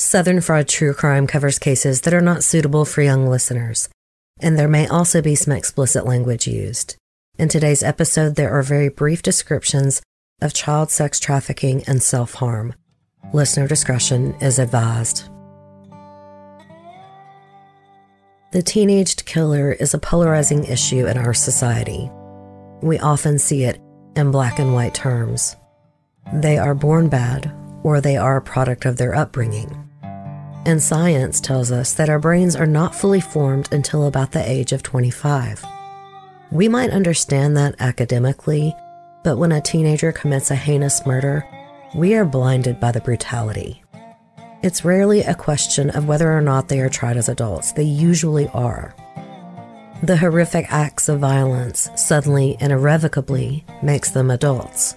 Southern Fried True Crime covers cases that are not suitable for young listeners, and there may also be some explicit language used. In today's episode, there are very brief descriptions of child sex trafficking and self harm. Listener discretion is advised. The teenaged killer is a polarizing issue in our society. We often see it in black and white terms. They are born bad, or they are a product of their upbringing. And science tells us that our brains are not fully formed until about the age of 25. We might understand that academically, but when a teenager commits a heinous murder, we are blinded by the brutality. It's rarely a question of whether or not they are tried as adults, they usually are. The horrific acts of violence suddenly and irrevocably makes them adults.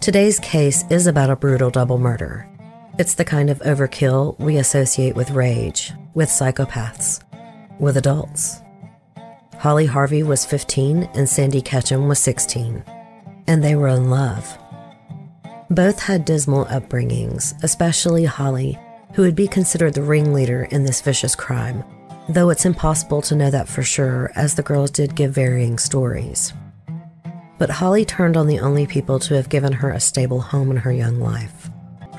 Today's case is about a brutal double murder. It's the kind of overkill we associate with rage, with psychopaths, with adults. Holly Harvey was 15 and Sandy Ketchum was 16, and they were in love. Both had dismal upbringings, especially Holly, who would be considered the ringleader in this vicious crime, though it's impossible to know that for sure, as the girls did give varying stories. But Holly turned on the only people to have given her a stable home in her young life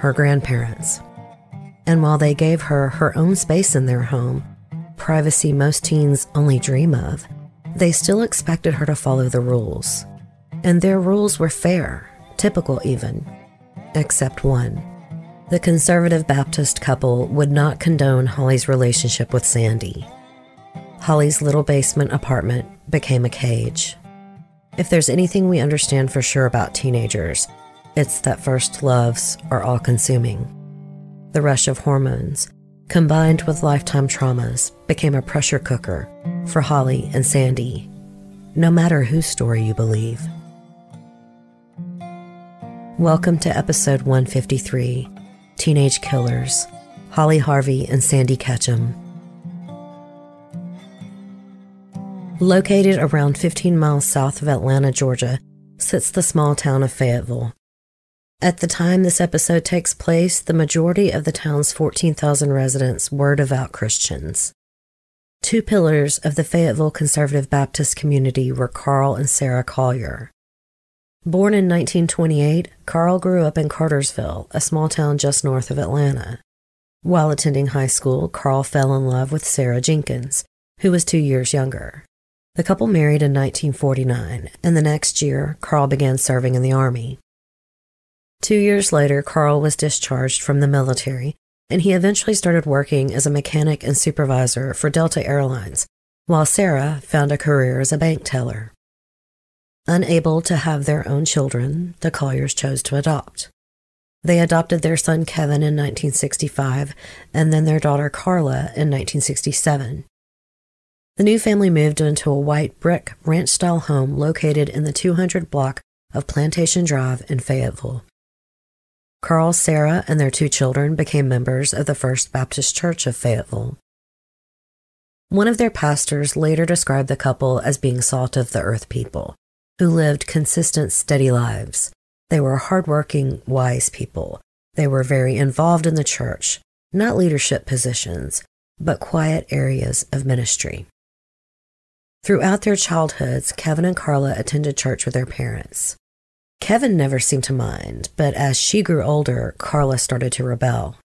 her grandparents. And while they gave her her own space in their home, privacy most teens only dream of, they still expected her to follow the rules. And their rules were fair, typical even, except one. The conservative Baptist couple would not condone Holly's relationship with Sandy. Holly's little basement apartment became a cage. If there's anything we understand for sure about teenagers, it's that first loves are all consuming. The rush of hormones, combined with lifetime traumas, became a pressure cooker for Holly and Sandy, no matter whose story you believe. Welcome to episode 153 Teenage Killers, Holly Harvey and Sandy Ketchum. Located around 15 miles south of Atlanta, Georgia, sits the small town of Fayetteville. At the time this episode takes place, the majority of the town's 14,000 residents were devout Christians. Two pillars of the Fayetteville Conservative Baptist community were Carl and Sarah Collier. Born in 1928, Carl grew up in Cartersville, a small town just north of Atlanta. While attending high school, Carl fell in love with Sarah Jenkins, who was two years younger. The couple married in 1949, and the next year, Carl began serving in the Army. Two years later, Carl was discharged from the military, and he eventually started working as a mechanic and supervisor for Delta Airlines, while Sarah found a career as a bank teller. Unable to have their own children, the Colliers chose to adopt. They adopted their son Kevin in 1965 and then their daughter Carla in 1967. The new family moved into a white brick ranch style home located in the 200 block of Plantation Drive in Fayetteville. Carl, Sarah, and their two children became members of the First Baptist Church of Fayetteville. One of their pastors later described the couple as being salt of the earth people who lived consistent, steady lives. They were hardworking, wise people. They were very involved in the church, not leadership positions, but quiet areas of ministry. Throughout their childhoods, Kevin and Carla attended church with their parents. Kevin never seemed to mind, but as she grew older, Carla started to rebel.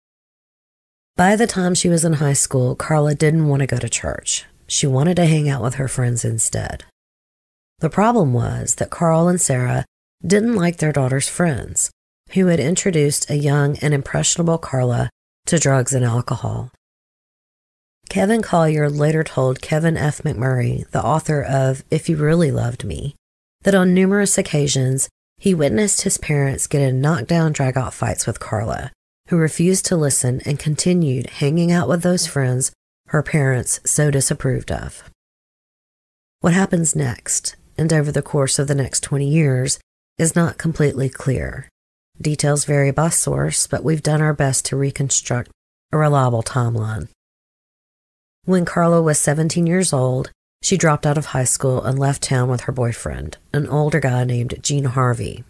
By the time she was in high school, Carla didn't want to go to church. She wanted to hang out with her friends instead. The problem was that Carl and Sarah didn't like their daughter's friends, who had introduced a young and impressionable Carla to drugs and alcohol. Kevin Collier later told Kevin F. McMurray, the author of If You Really Loved Me, that on numerous occasions he witnessed his parents get in knockdown dragout fights with Carla, who refused to listen and continued hanging out with those friends her parents so disapproved of. What happens next and over the course of the next 20 years is not completely clear. Details vary by source, but we've done our best to reconstruct a reliable timeline. When Carla was 17 years old, she dropped out of high school and left town with her boyfriend, an older guy named Gene Harvey.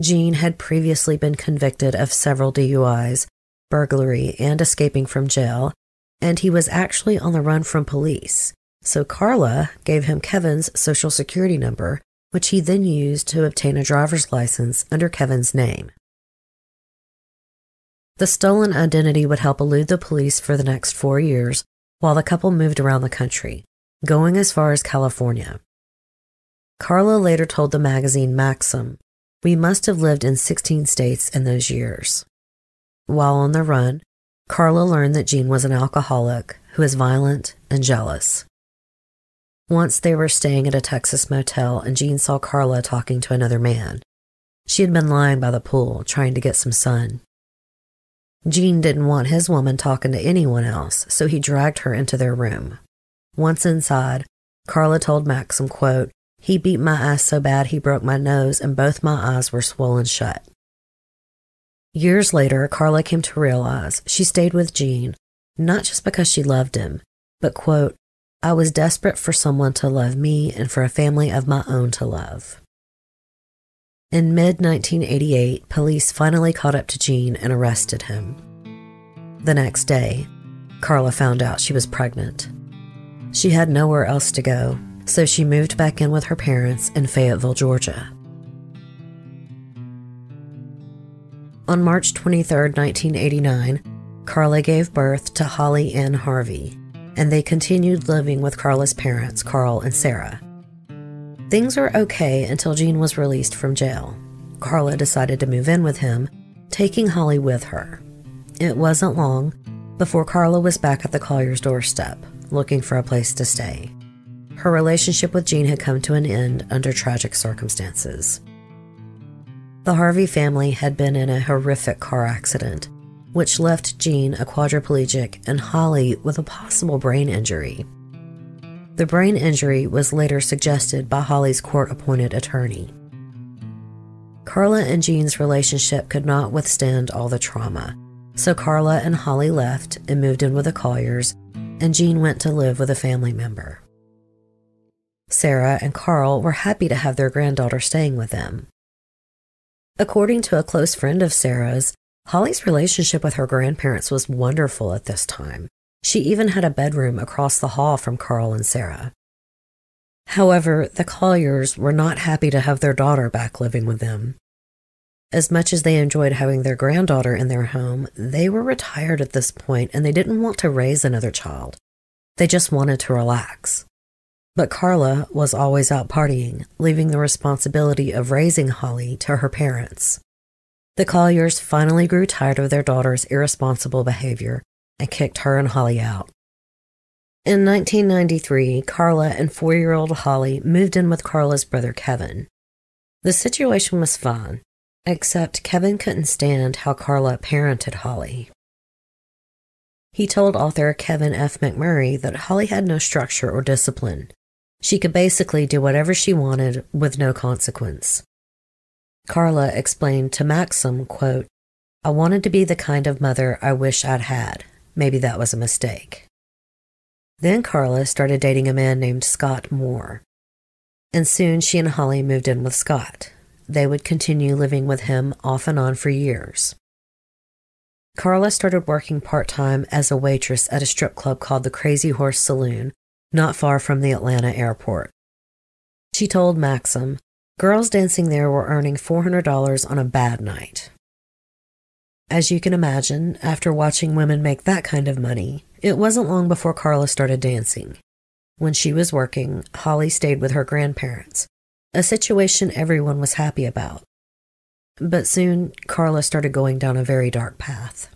Gene had previously been convicted of several DUIs, burglary, and escaping from jail, and he was actually on the run from police. So Carla gave him Kevin's social security number, which he then used to obtain a driver's license under Kevin's name. The stolen identity would help elude the police for the next four years while the couple moved around the country, going as far as California. Carla later told the magazine Maxim, We must have lived in 16 states in those years. While on the run, Carla learned that Gene was an alcoholic who was violent and jealous. Once they were staying at a Texas motel and Gene saw Carla talking to another man. She had been lying by the pool, trying to get some sun. Gene didn't want his woman talking to anyone else, so he dragged her into their room. Once inside, Carla told Maxim, quote, he beat my ass so bad he broke my nose and both my eyes were swollen shut. Years later, Carla came to realize she stayed with Gene not just because she loved him, but, quote, I was desperate for someone to love me and for a family of my own to love. In mid 1988, police finally caught up to Gene and arrested him. The next day, Carla found out she was pregnant. She had nowhere else to go, so she moved back in with her parents in Fayetteville, Georgia. On March 23, 1989, Carla gave birth to Holly Ann Harvey, and they continued living with Carla's parents, Carl and Sarah. Things were okay until Gene was released from jail. Carla decided to move in with him, taking Holly with her. It wasn't long before Carla was back at the Collier's doorstep, looking for a place to stay. Her relationship with Gene had come to an end under tragic circumstances. The Harvey family had been in a horrific car accident, which left Gene a quadriplegic and Holly with a possible brain injury. The brain injury was later suggested by Holly's court appointed attorney. Carla and Gene's relationship could not withstand all the trauma, so Carla and Holly left and moved in with the Colliers, and Gene went to live with a family member. Sarah and Carl were happy to have their granddaughter staying with them. According to a close friend of Sarah's, Holly's relationship with her grandparents was wonderful at this time. She even had a bedroom across the hall from Carl and Sarah. However, the Colliers were not happy to have their daughter back living with them. As much as they enjoyed having their granddaughter in their home, they were retired at this point and they didn't want to raise another child. They just wanted to relax. But Carla was always out partying, leaving the responsibility of raising Holly to her parents. The Colliers finally grew tired of their daughter's irresponsible behavior and kicked her and Holly out. In 1993, Carla and four year old Holly moved in with Carla's brother Kevin. The situation was fine, except Kevin couldn't stand how Carla parented Holly. He told author Kevin F. McMurray that Holly had no structure or discipline. She could basically do whatever she wanted with no consequence. Carla explained to Maxim, quote, I wanted to be the kind of mother I wish I'd had. Maybe that was a mistake. Then Carla started dating a man named Scott Moore. And soon she and Holly moved in with Scott. They would continue living with him off and on for years. Carla started working part time as a waitress at a strip club called the Crazy Horse Saloon, not far from the Atlanta airport. She told Maxim, girls dancing there were earning $400 on a bad night. As you can imagine, after watching women make that kind of money, it wasn't long before Carla started dancing. When she was working, Holly stayed with her grandparents, a situation everyone was happy about. But soon, Carla started going down a very dark path.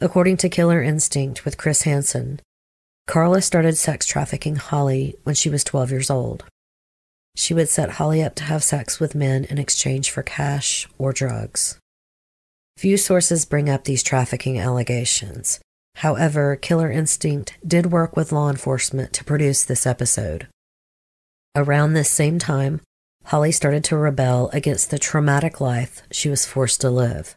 According to Killer Instinct with Chris Hansen, Carla started sex trafficking Holly when she was 12 years old. She would set Holly up to have sex with men in exchange for cash or drugs. Few sources bring up these trafficking allegations. However, Killer Instinct did work with law enforcement to produce this episode. Around this same time, Holly started to rebel against the traumatic life she was forced to live.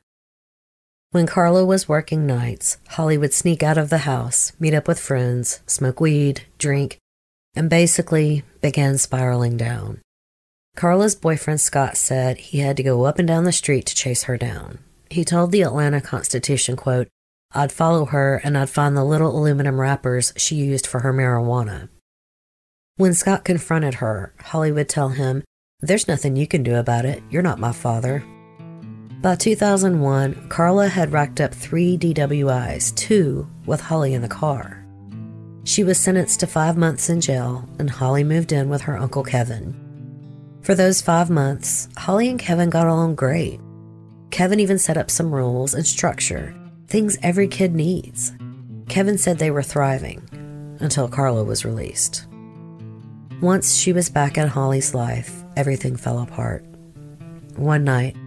When Carla was working nights, Holly would sneak out of the house, meet up with friends, smoke weed, drink, and basically began spiraling down. Carla's boyfriend Scott said he had to go up and down the street to chase her down. he told the Atlanta Constitution, quote, I'd follow her and I'd find the little aluminum wrappers she used for her marijuana. When Scott confronted her, Holly would tell him, There's nothing you can do about it. You're not my father. By 2001, Carla had racked up three DWIs, two with Holly in the car. She was sentenced to five months in jail, and Holly moved in with her Uncle Kevin. For those five months, Holly and Kevin got along great. Kevin even set up some rules and structure, things every kid needs. Kevin said they were thriving until Carla was released. Once she was back in Holly's life, everything fell apart. One night,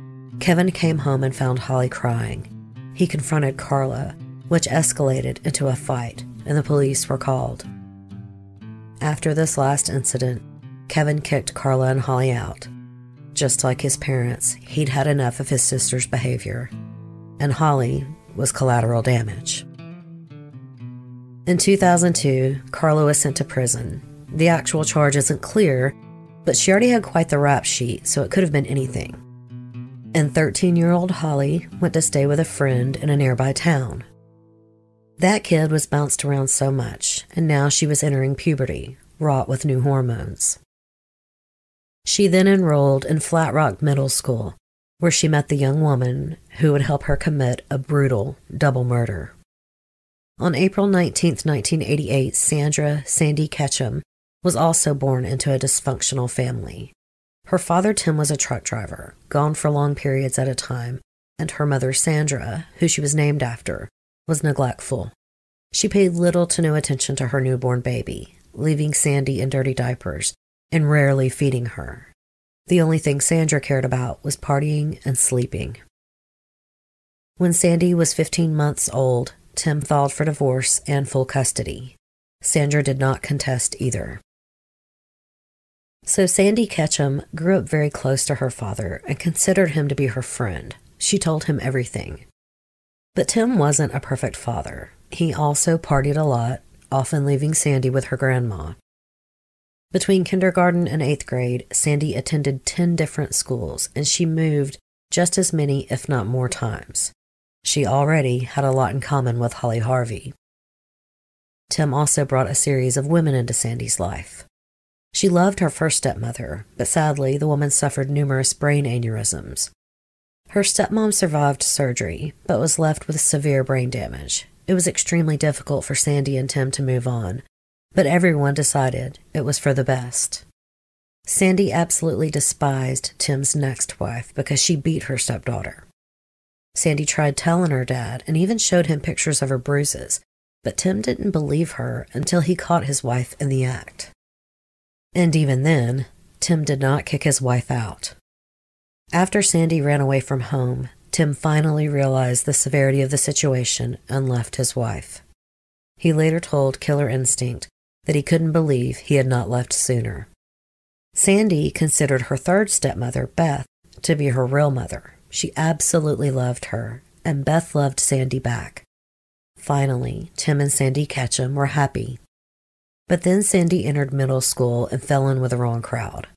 Kevin came home and found Holly crying. He confronted Carla, which escalated into a fight, and the police were called. After this last incident, Kevin kicked Carla and Holly out. Just like his parents, he'd had enough of his sister's behavior, and Holly was collateral damage. In 2002, Carla was sent to prison. The actual charge isn't clear, but she already had quite the rap sheet, so it could have been anything and 13 year old Holly went to stay with a friend in a nearby town. That kid was bounced around so much, and now she was entering puberty, wrought with new hormones. She then enrolled in Flat Rock Middle School, where she met the young woman who would help her commit a brutal double murder. On April 19, 1988, Sandra Sandy Ketchum was also born into a dysfunctional family. Her father, Tim, was a truck driver, gone for long periods at a time, and her mother, Sandra, who she was named after, was neglectful. She paid little to no attention to her newborn baby, leaving Sandy in dirty diapers and rarely feeding her. The only thing Sandra cared about was partying and sleeping. When Sandy was 15 months old, Tim filed for divorce and full custody. Sandra did not contest either. So Sandy Ketchum grew up very close to her father and considered him to be her friend. She told him everything. But Tim wasn't a perfect father. He also partied a lot, often leaving Sandy with her grandma. Between kindergarten and eighth grade, Sandy attended 10 different schools and she moved just as many, if not more, times. She already had a lot in common with Holly Harvey. Tim also brought a series of women into Sandy's life. She loved her first stepmother, but sadly, the woman suffered numerous brain aneurysms. Her stepmom survived surgery, but was left with severe brain damage. It was extremely difficult for Sandy and Tim to move on, but everyone decided it was for the best. Sandy absolutely despised Tim's next wife because she beat her stepdaughter. Sandy tried telling her dad and even showed him pictures of her bruises, but Tim didn't believe her until he caught his wife in the act. And even then, Tim did not kick his wife out. After Sandy ran away from home, Tim finally realized the severity of the situation and left his wife. He later told Killer Instinct that he couldn't believe he had not left sooner. Sandy considered her third stepmother, Beth, to be her real mother. She absolutely loved her, and Beth loved Sandy back. Finally, Tim and Sandy Ketchum were happy but then Sandy entered middle school and fell in with the wrong crowd.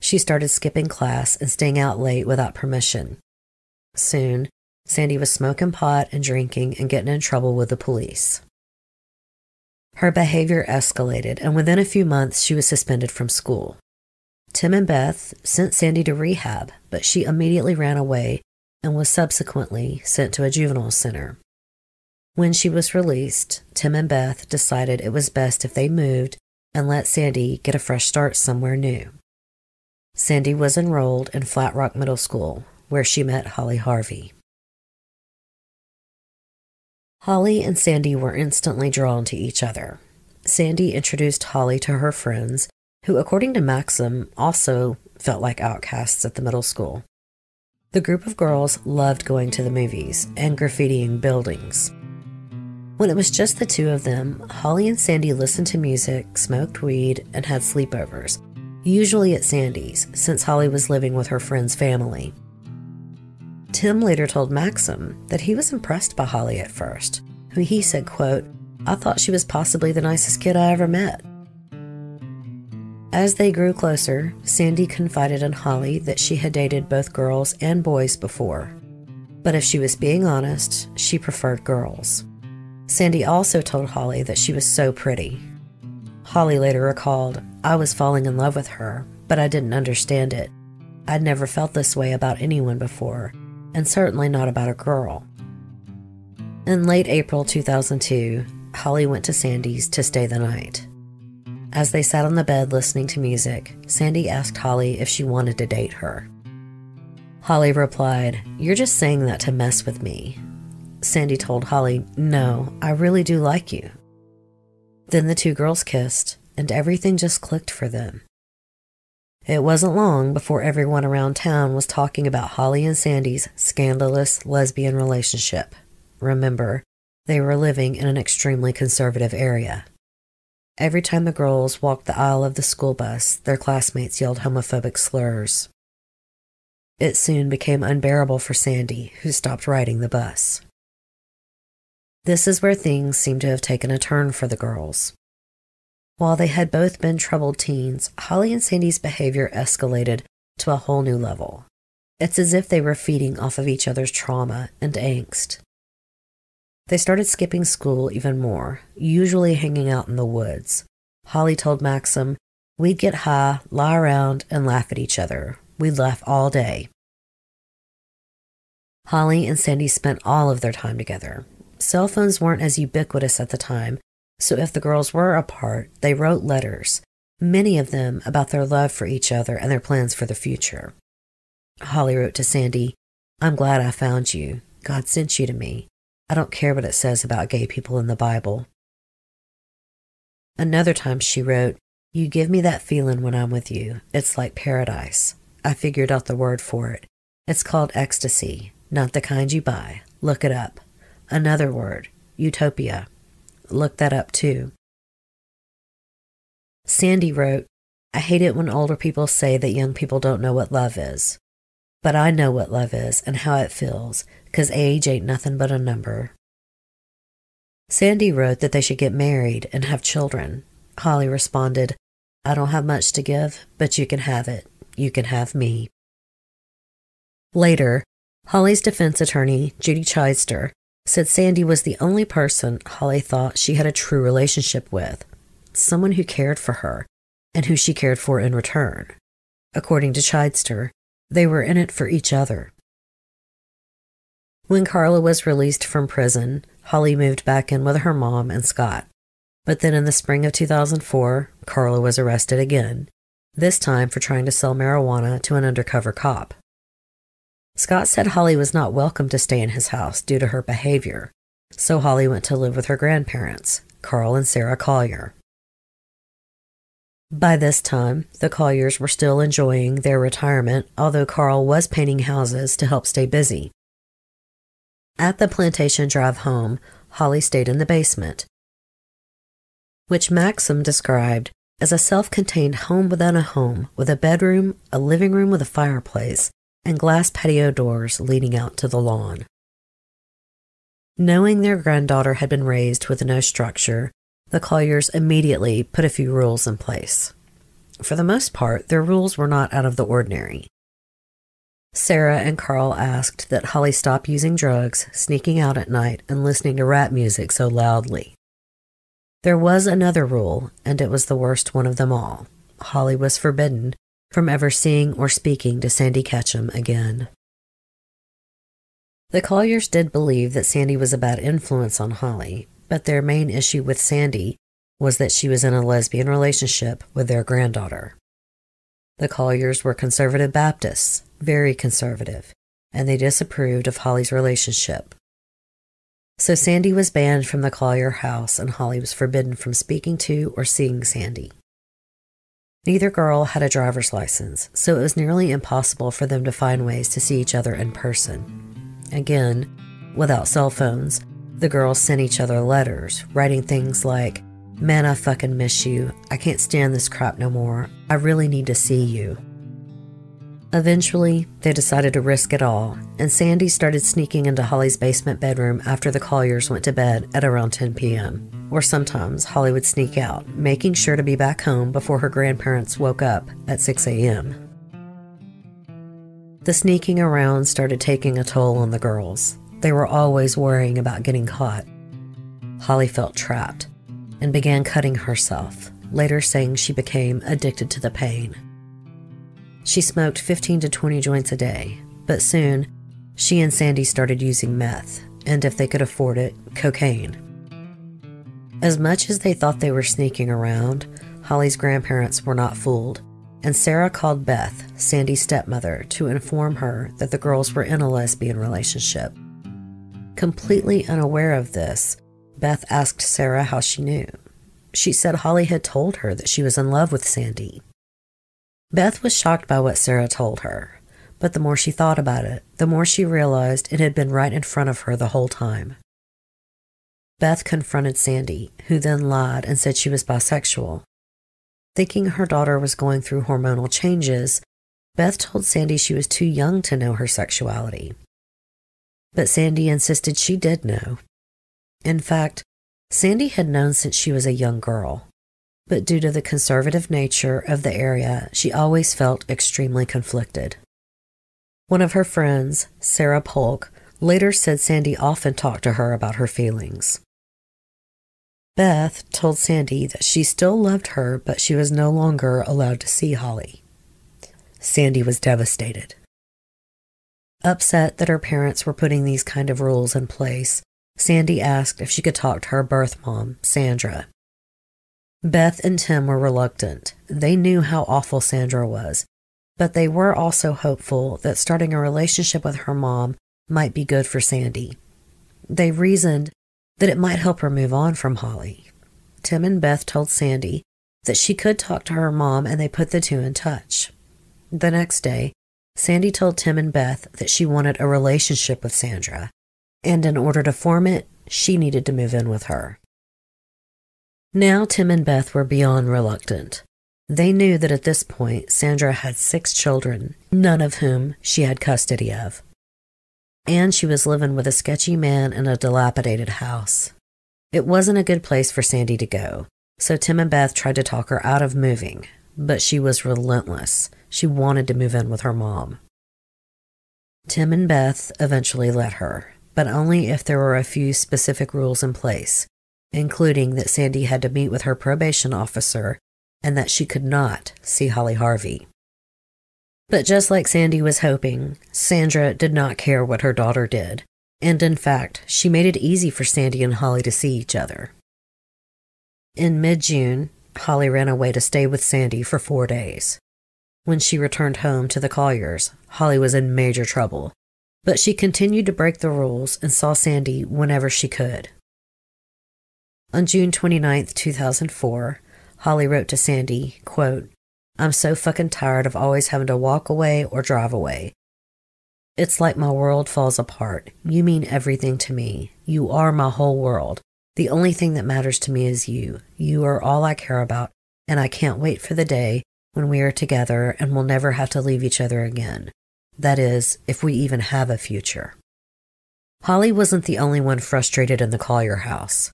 She started skipping class and staying out late without permission. Soon, Sandy was smoking pot and drinking and getting in trouble with the police. Her behavior escalated, and within a few months, she was suspended from school. Tim and Beth sent Sandy to rehab, but she immediately ran away and was subsequently sent to a juvenile center. When she was released, Tim and Beth decided it was best if they moved and let Sandy get a fresh start somewhere new. Sandy was enrolled in Flat Rock Middle School, where she met Holly Harvey. Holly and Sandy were instantly drawn to each other. Sandy introduced Holly to her friends, who, according to Maxim, also felt like outcasts at the middle school. The group of girls loved going to the movies and graffitiing buildings. When it was just the two of them, Holly and Sandy listened to music, smoked weed, and had sleepovers, usually at Sandy's, since Holly was living with her friend's family. Tim later told Maxim that he was impressed by Holly at first, who he said, quote, I thought she was possibly the nicest kid I ever met. As they grew closer, Sandy confided in Holly that she had dated both girls and boys before. But if she was being honest, she preferred girls. Sandy also told Holly that she was so pretty. Holly later recalled, I was falling in love with her, but I didn't understand it. I'd never felt this way about anyone before, and certainly not about a girl. In late April 2002, Holly went to Sandy's to stay the night. As they sat on the bed listening to music, Sandy asked Holly if she wanted to date her. Holly replied, You're just saying that to mess with me. Sandy told Holly, No, I really do like you. Then the two girls kissed, and everything just clicked for them. It wasn't long before everyone around town was talking about Holly and Sandy's scandalous lesbian relationship. Remember, they were living in an extremely conservative area. Every time the girls walked the aisle of the school bus, their classmates yelled homophobic slurs. It soon became unbearable for Sandy, who stopped riding the bus. This is where things seem to have taken a turn for the girls. While they had both been troubled teens, Holly and Sandy's behavior escalated to a whole new level. It's as if they were feeding off of each other's trauma and angst. They started skipping school even more, usually hanging out in the woods. Holly told Maxim, We'd get high, lie around, and laugh at each other. We'd laugh all day. Holly and Sandy spent all of their time together. Cell phones weren't as ubiquitous at the time, so if the girls were apart, they wrote letters, many of them about their love for each other and their plans for the future. Holly wrote to Sandy, I'm glad I found you. God sent you to me. I don't care what it says about gay people in the Bible. Another time she wrote, You give me that feeling when I'm with you. It's like paradise. I figured out the word for it. It's called ecstasy, not the kind you buy. Look it up. Another word, utopia. Look that up too. Sandy wrote, I hate it when older people say that young people don't know what love is. But I know what love is and how it feels, because age ain't nothing but a number. Sandy wrote that they should get married and have children. Holly responded, I don't have much to give, but you can have it. You can have me. Later, Holly's defense attorney, Judy Chidester, said Sandy was the only person Holly thought she had a true relationship with, someone who cared for her and who she cared for in return. According to Chidester, they were in it for each other. When Carla was released from prison, Holly moved back in with her mom and Scott. But then in the spring of 2004, Carla was arrested again, this time for trying to sell marijuana to an undercover cop. Scott said Holly was not welcome to stay in his house due to her behavior, so Holly went to live with her grandparents, Carl and Sarah Collier. By this time, the Colliers were still enjoying their retirement, although Carl was painting houses to help stay busy. At the plantation drive home, Holly stayed in the basement, which Maxim described as a self contained home within a home with a bedroom, a living room with a fireplace, and glass patio doors leading out to the lawn. Knowing their granddaughter had been raised with no structure, the Colliers immediately put a few rules in place. For the most part, their rules were not out of the ordinary. Sarah and Carl asked that Holly stop using drugs, sneaking out at night, and listening to rap music so loudly. There was another rule, and it was the worst one of them all. Holly was forbidden from ever seeing or speaking to Sandy Ketchum again. The Colliers did believe that Sandy was a bad influence on Holly, but their main issue with Sandy was that she was in a lesbian relationship with their granddaughter. The Colliers were conservative Baptists, very conservative, and they disapproved of Holly's relationship. So Sandy was banned from the Collier house, and Holly was forbidden from speaking to or seeing Sandy. Neither girl had a driver's license, so it was nearly impossible for them to find ways to see each other in person. Again, without cell phones, the girls sent each other letters, writing things like, Man, I fucking miss you. I can't stand this crap no more. I really need to see you. Eventually, they decided to risk it all, and Sandy started sneaking into Holly's basement bedroom after the Colliers went to bed at around 10 p.m or sometimes Holly would sneak out, making sure to be back home before her grandparents woke up at 6 a.m. The sneaking around started taking a toll on the girls. They were always worrying about getting caught. Holly felt trapped and began cutting herself, later saying she became addicted to the pain. She smoked 15 to 20 joints a day, but soon she and Sandy started using meth, and if they could afford it, cocaine. As much as they thought they were sneaking around, Holly's grandparents were not fooled, and Sarah called Beth, Sandy's stepmother, to inform her that the girls were in a lesbian relationship. Completely unaware of this, Beth asked Sarah how she knew. She said Holly had told her that she was in love with Sandy. Beth was shocked by what Sarah told her, but the more she thought about it, the more she realized it had been right in front of her the whole time. Beth confronted Sandy, who then lied and said she was bisexual. Thinking her daughter was going through hormonal changes, Beth told Sandy she was too young to know her sexuality. But Sandy insisted she did know. In fact, Sandy had known since she was a young girl, but due to the conservative nature of the area, she always felt extremely conflicted. One of her friends, Sarah Polk, later said Sandy often talked to her about her feelings. Beth told Sandy that she still loved her, but she was no longer allowed to see Holly. Sandy was devastated. Upset that her parents were putting these kind of rules in place, Sandy asked if she could talk to her birth mom, Sandra. Beth and Tim were reluctant. They knew how awful Sandra was, but they were also hopeful that starting a relationship with her mom might be good for Sandy. They reasoned that it might help her move on from Holly. Tim and Beth told Sandy that she could talk to her mom and they put the two in touch. The next day, Sandy told Tim and Beth that she wanted a relationship with Sandra, and in order to form it, she needed to move in with her. Now Tim and Beth were beyond reluctant. They knew that at this point Sandra had six children, none of whom she had custody of. And she was living with a sketchy man in a dilapidated house. It wasn't a good place for Sandy to go, so Tim and Beth tried to talk her out of moving, but she was relentless. She wanted to move in with her mom. Tim and Beth eventually let her, but only if there were a few specific rules in place, including that Sandy had to meet with her probation officer and that she could not see Holly Harvey. But just like Sandy was hoping, Sandra did not care what her daughter did, and in fact, she made it easy for Sandy and Holly to see each other. In mid June, Holly ran away to stay with Sandy for four days. When she returned home to the Colliers, Holly was in major trouble, but she continued to break the rules and saw Sandy whenever she could. On June 29, 2004, Holly wrote to Sandy, quote, I'm so fucking tired of always having to walk away or drive away. It's like my world falls apart. You mean everything to me. You are my whole world. The only thing that matters to me is you. You are all I care about, and I can't wait for the day when we are together and we'll never have to leave each other again. That is, if we even have a future. Holly wasn't the only one frustrated in the Collier house.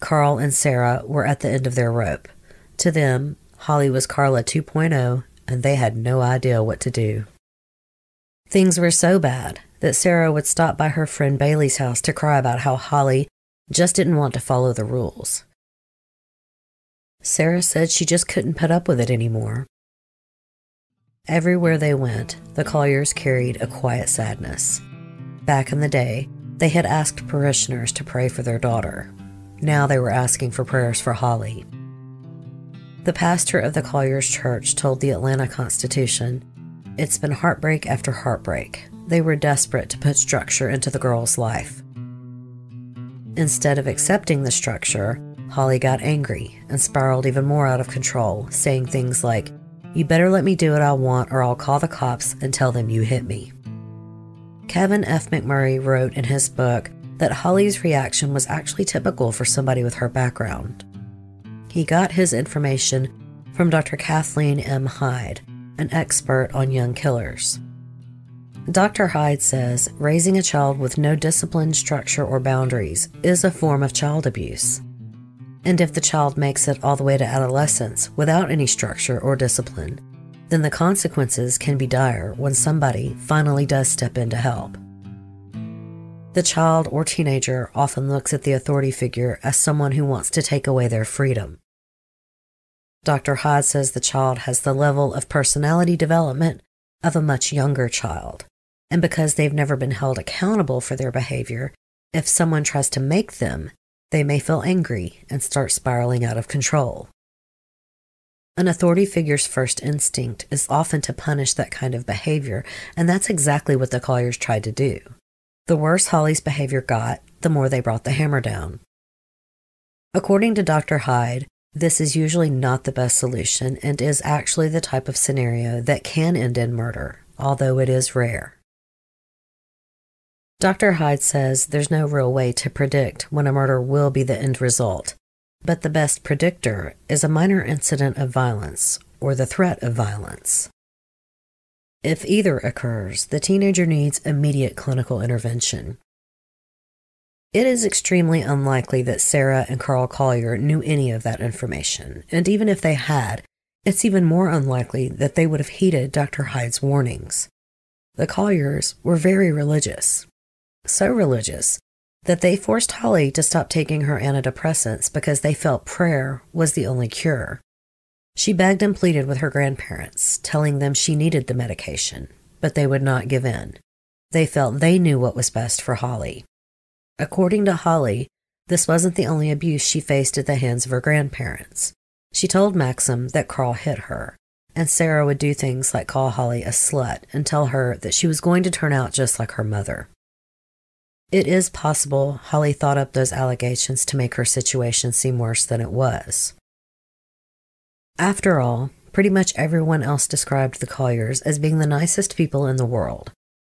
Carl and Sarah were at the end of their rope. To them, Holly was Carla 2.0, and they had no idea what to do. Things were so bad that Sarah would stop by her friend Bailey's house to cry about how Holly just didn't want to follow the rules. Sarah said she just couldn't put up with it anymore. Everywhere they went, the Colliers carried a quiet sadness. Back in the day, they had asked parishioners to pray for their daughter, now they were asking for prayers for Holly. The pastor of the Colliers Church told the Atlanta Constitution, It's been heartbreak after heartbreak. They were desperate to put structure into the girl's life. Instead of accepting the structure, Holly got angry and spiraled even more out of control, saying things like, You better let me do what I want or I'll call the cops and tell them you hit me. Kevin F. McMurray wrote in his book, that Holly's reaction was actually typical for somebody with her background. He got his information from Dr. Kathleen M. Heide, an expert on young killers. Dr. Heide says raising a child with no discipline, structure, or boundaries is a form of child abuse. And if the child makes it all the way to adolescence without any structure or discipline, then the consequences can be dire when somebody finally does step in to help. The child or teenager often looks at the authority figure as someone who wants to take away their freedom. Dr. Heide says the child has the level of personality development of a much younger child, and because they've never been held accountable for their behavior, if someone tries to make them, they may feel angry and start spiraling out of control. An authority figure's first instinct is often to punish that kind of behavior, and that's exactly what the Colliers tried to do. The worse Holly's behavior got, the more they brought the hammer down. According to Dr. Heide, this is usually not the best solution and is actually the type of scenario that can end in murder, although it is rare. Dr. Heide says there's no real way to predict when a murder will be the end result, but the best predictor is a minor incident of violence or the threat of violence. If either occurs, the teenager needs immediate clinical intervention. It is extremely unlikely that Sarah and Carl Collier knew any of that information, and even if they had, it's even more unlikely that they would have heeded Dr. Heide's warnings. The Colliers were very religious, so religious that they forced Holly to stop taking her antidepressants because they felt prayer was the only cure. She begged and pleaded with her grandparents, telling them she needed the medication, but they would not give in. They felt they knew what was best for Holly. According to Holly, this wasn't the only abuse she faced at the hands of her grandparents. She told Maxim that Carl hit her, and Sarah would do things like call Holly a slut and tell her that she was going to turn out just like her mother. It is possible Holly thought up those allegations to make her situation seem worse than it was. After all, pretty much everyone else described the Colliers as being the nicest people in the world,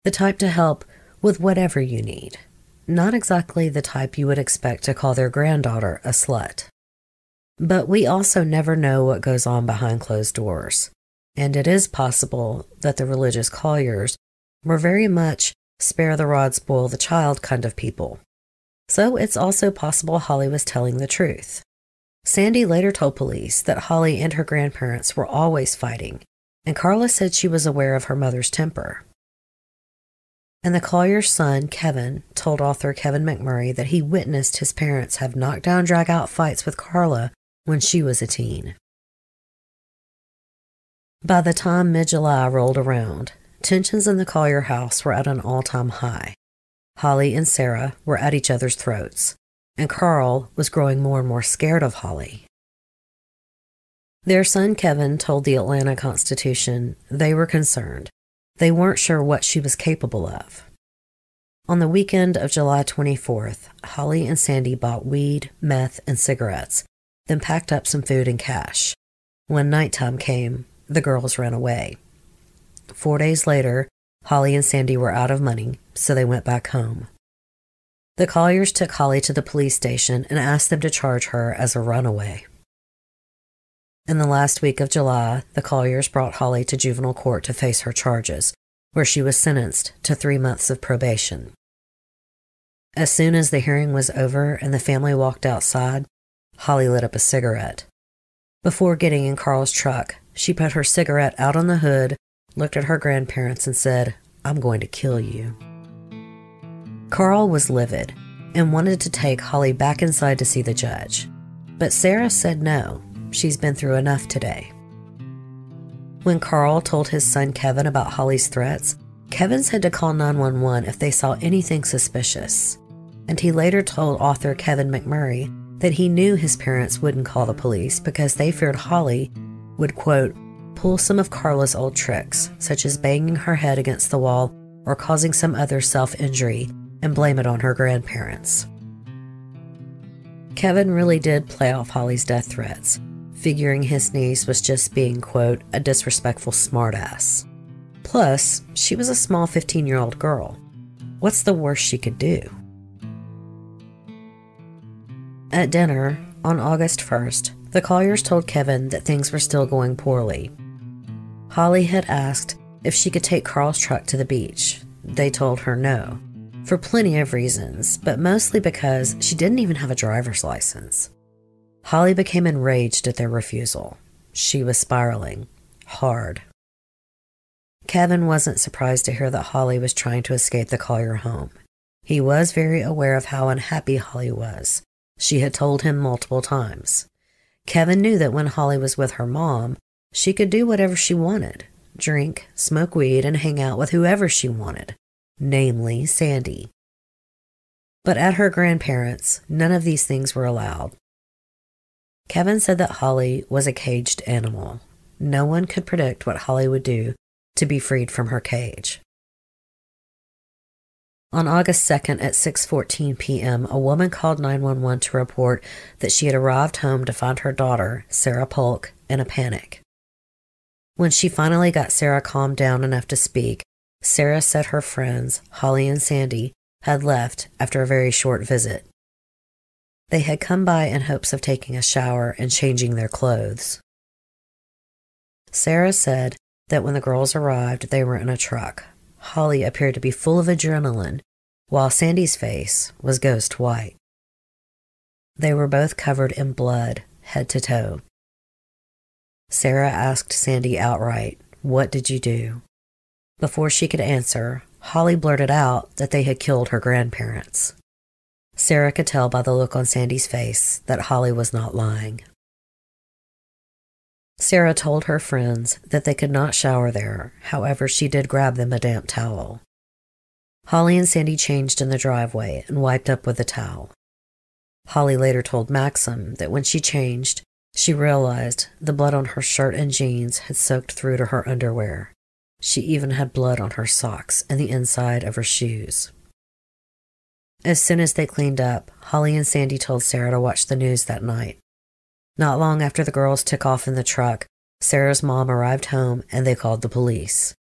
the type to help with whatever you need, not exactly the type you would expect to call their granddaughter a slut. But we also never know what goes on behind closed doors, and it is possible that the religious Colliers were very much spare the rod, spoil the child kind of people. So it's also possible Holly was telling the truth. Sandy later told police that Holly and her grandparents were always fighting, and Carla said she was aware of her mother's temper. And the Collier's son, Kevin, told author Kevin McMurray that he witnessed his parents have knockdown drag out fights with Carla when she was a teen. By the time mid July rolled around, Tensions in the Collier house were at an all time high. Holly and Sarah were at each other's throats, and Carl was growing more and more scared of Holly. Their son Kevin told the Atlanta Constitution they were concerned. They weren't sure what she was capable of. On the weekend of July 24th, Holly and Sandy bought weed, meth, and cigarettes, then packed up some food and cash. When nighttime came, the girls ran away. Four days later, Holly and Sandy were out of money, so they went back home. The Colliers took Holly to the police station and asked them to charge her as a runaway. In the last week of July, the Colliers brought Holly to juvenile court to face her charges, where she was sentenced to three months of probation. As soon as the hearing was over and the family walked outside, Holly lit up a cigarette. Before getting in Carl's truck, she put her cigarette out on the hood looked at her grandparents and said, I'm going to kill you. Carl was livid and wanted to take Holly back inside to see the judge. But Sarah said no, she's been through enough today. When Carl told his son Kevin about Holly's threats, Kevin said to call 911 if they saw anything suspicious. And he later told author Kevin McMurray that he knew his parents wouldn't call the police because they feared Holly would, quote, pull some of Carla's old tricks, such as banging her head against the wall or causing some other self injury, and blame it on her grandparents. Kevin really did play off Holly's death threats, figuring his niece was just being, quote, a disrespectful smartass. Plus, she was a small 15 year old girl. What's the worst she could do? At dinner, on August 1st, the Colliers told Kevin that things were still going poorly Holly had asked if she could take Carl's truck to the beach. They told her no, for plenty of reasons, but mostly because she didn't even have a driver's license. Holly became enraged at their refusal. She was spiraling hard. Kevin wasn't surprised to hear that Holly was trying to escape the Collier home. He was very aware of how unhappy Holly was. She had told him multiple times. Kevin knew that when Holly was with her mom, she could do whatever she wanted drink, smoke weed, and hang out with whoever she wanted, namely Sandy. But at her grandparents', none of these things were allowed. Kevin said that Holly was a caged animal. No one could predict what Holly would do to be freed from her cage. On August 2nd at 6:14 p.m., a woman called 911 to report that she had arrived home to find her daughter, Sarah Polk, in a panic. When she finally got Sarah calmed down enough to speak, Sarah said her friends, Holly and Sandy, had left after a very short visit. They had come by in hopes of taking a shower and changing their clothes. Sarah said that when the girls arrived, they were in a truck. Holly appeared to be full of adrenaline, while Sandy's face was ghost white. They were both covered in blood, head to toe. Sarah asked Sandy outright, What did you do? Before she could answer, Holly blurted out that they had killed her grandparents. Sarah could tell by the look on Sandy's face that Holly was not lying. Sarah told her friends that they could not shower there, however, she did grab them a damp towel. Holly and Sandy changed in the driveway and wiped up with a towel. Holly later told Maxim that when she changed, she realized the blood on her shirt and jeans had soaked through to her underwear. She even had blood on her socks and the inside of her shoes. As soon as they cleaned up, Holly and Sandy told Sarah to watch the news that night. Not long after the girls took off in the truck, Sarah's mom arrived home and they called the police.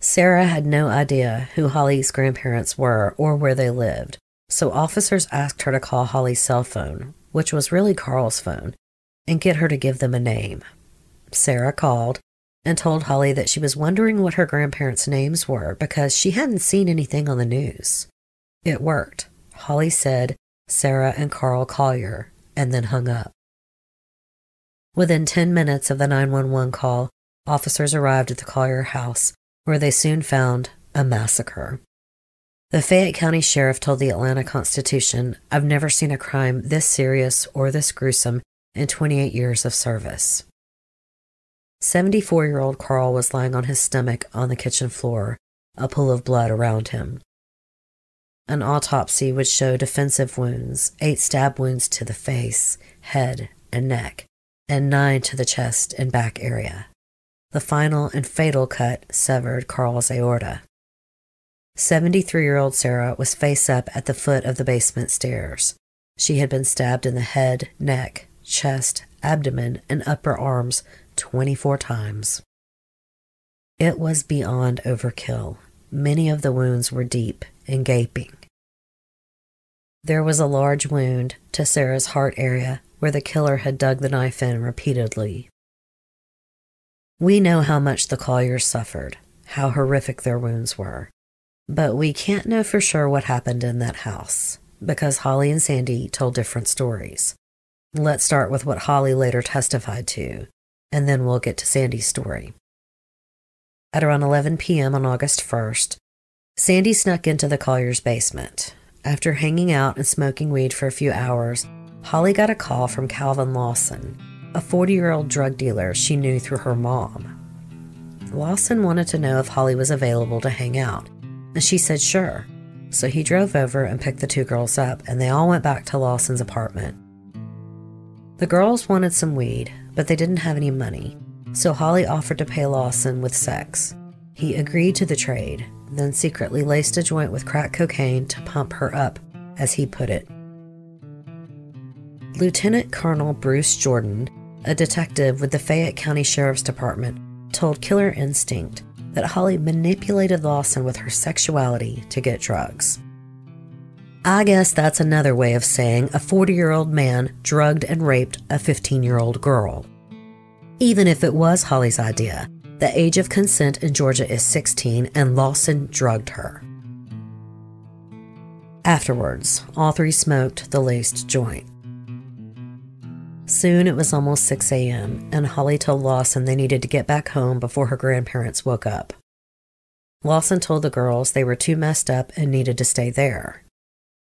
Sarah had no idea who Holly's grandparents were or where they lived, so officers asked her to call Holly's cell phone, which was really Carl's phone, and get her to give them a name. Sarah called and told Holly that she was wondering what her grandparents' names were because she hadn't seen anything on the news. It worked. Holly said Sarah and Carl Collier, and then hung up. Within 10 minutes of the 911 call, officers arrived at the Collier house, where they soon found a massacre. The Fayette County Sheriff told the Atlanta Constitution, I've never seen a crime this serious or this gruesome in 28 years of service. 74 year old Carl was lying on his stomach on the kitchen floor, a pool of blood around him. An autopsy would show defensive wounds, eight stab wounds to the face, head, and neck, and nine to the chest and back area. The final and fatal cut severed Carl's aorta. 73 year old Sarah was face up at the foot of the basement stairs. She had been stabbed in the head, neck, chest, abdomen, and upper arms 24 times. It was beyond overkill. Many of the wounds were deep and gaping. There was a large wound to Sarah's heart area where the killer had dug the knife in repeatedly. We know how much the Colliers suffered, how horrific their wounds were, but we can't know for sure what happened in that house because Holly and Sandy told different stories. Let's start with what Holly later testified to, and then we'll get to Sandy's story. At around 11 p.m. on August 1st, Sandy snuck into the Collier's basement. After hanging out and smoking weed for a few hours, Holly got a call from Calvin Lawson, a 40 year old drug dealer she knew through her mom. Lawson wanted to know if Holly was available to hang out, and she said sure. So he drove over and picked the two girls up, and they all went back to Lawson's apartment. The girls wanted some weed, but they didn't have any money, so Holly offered to pay Lawson with sex. He agreed to the trade, then secretly laced a joint with crack cocaine to pump her up, as he put it. Lieutenant Colonel Bruce Jordan, a detective with the Fayette County Sheriff's Department, told Killer Instinct that Holly manipulated Lawson with her sexuality to get drugs. I guess that's another way of saying a 40 year old man drugged and raped a 15 year old girl. Even if it was Holly's idea, the age of consent in Georgia is 16, and Lawson drugged her. Afterwards, all three smoked the laced joint. Soon it was almost 6 a.m., and Holly told Lawson they needed to get back home before her grandparents woke up. Lawson told the girls they were too messed up and needed to stay there.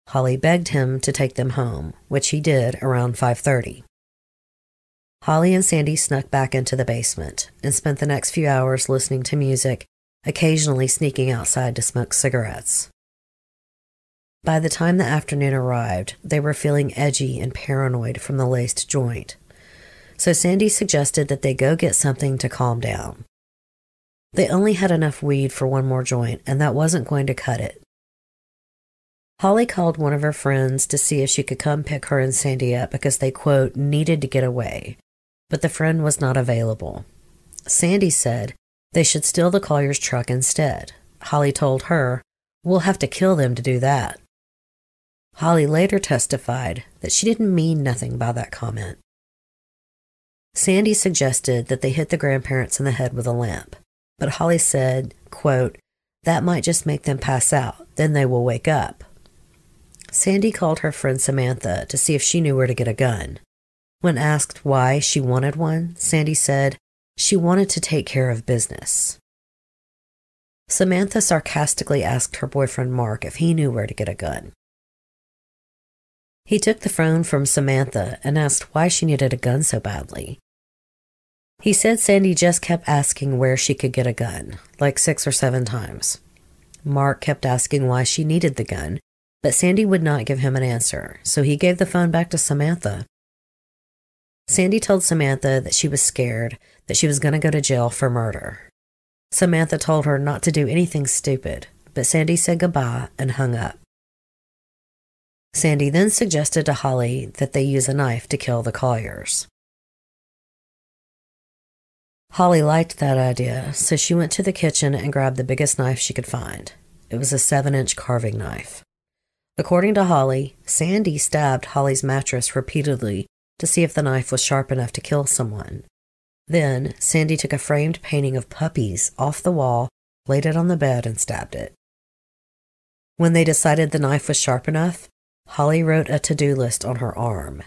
Holly begged him to take them home, which he did around 5:30. Holly and Sandy snuck back into the basement and spent the next few hours listening to music, occasionally sneaking outside to smoke cigarettes. By the time the afternoon arrived, they were feeling edgy and paranoid from the laced joint. So Sandy suggested that they go get something to calm down. They only had enough weed for one more joint, and that wasn't going to cut it. Holly called one of her friends to see if she could come pick her and Sandy up because they, quote, needed to get away, but the friend was not available. Sandy said they should steal the Collier's truck instead. Holly told her, We'll have to kill them to do that. Holly later testified that she didn't mean nothing by that comment. Sandy suggested that they hit the grandparents in the head with a lamp, but Holly said, quote, that might just make them pass out, then they will wake up. Sandy called her friend Samantha to see if she knew where to get a gun. When asked why she wanted one, Sandy said she wanted to take care of business. Samantha sarcastically asked her boyfriend Mark if he knew where to get a gun. He took the phone from Samantha and asked why she needed a gun so badly. He said Sandy just kept asking where she could get a gun, like six or seven times. Mark kept asking why she needed the gun, but Sandy would not give him an answer, so he gave the phone back to Samantha. Sandy told Samantha that she was scared that she was going to go to jail for murder. Samantha told her not to do anything stupid, but Sandy said goodbye and hung up. Sandy then suggested to Holly that they use a knife to kill the Colliers. Holly liked that idea, so she went to the kitchen and grabbed the biggest knife she could find. It was a seven inch carving knife. According to Holly, Sandy stabbed Holly's mattress repeatedly to see if the knife was sharp enough to kill someone. Then, Sandy took a framed painting of puppies off the wall, laid it on the bed, and stabbed it. When they decided the knife was sharp enough, Holly wrote a to do list on her arm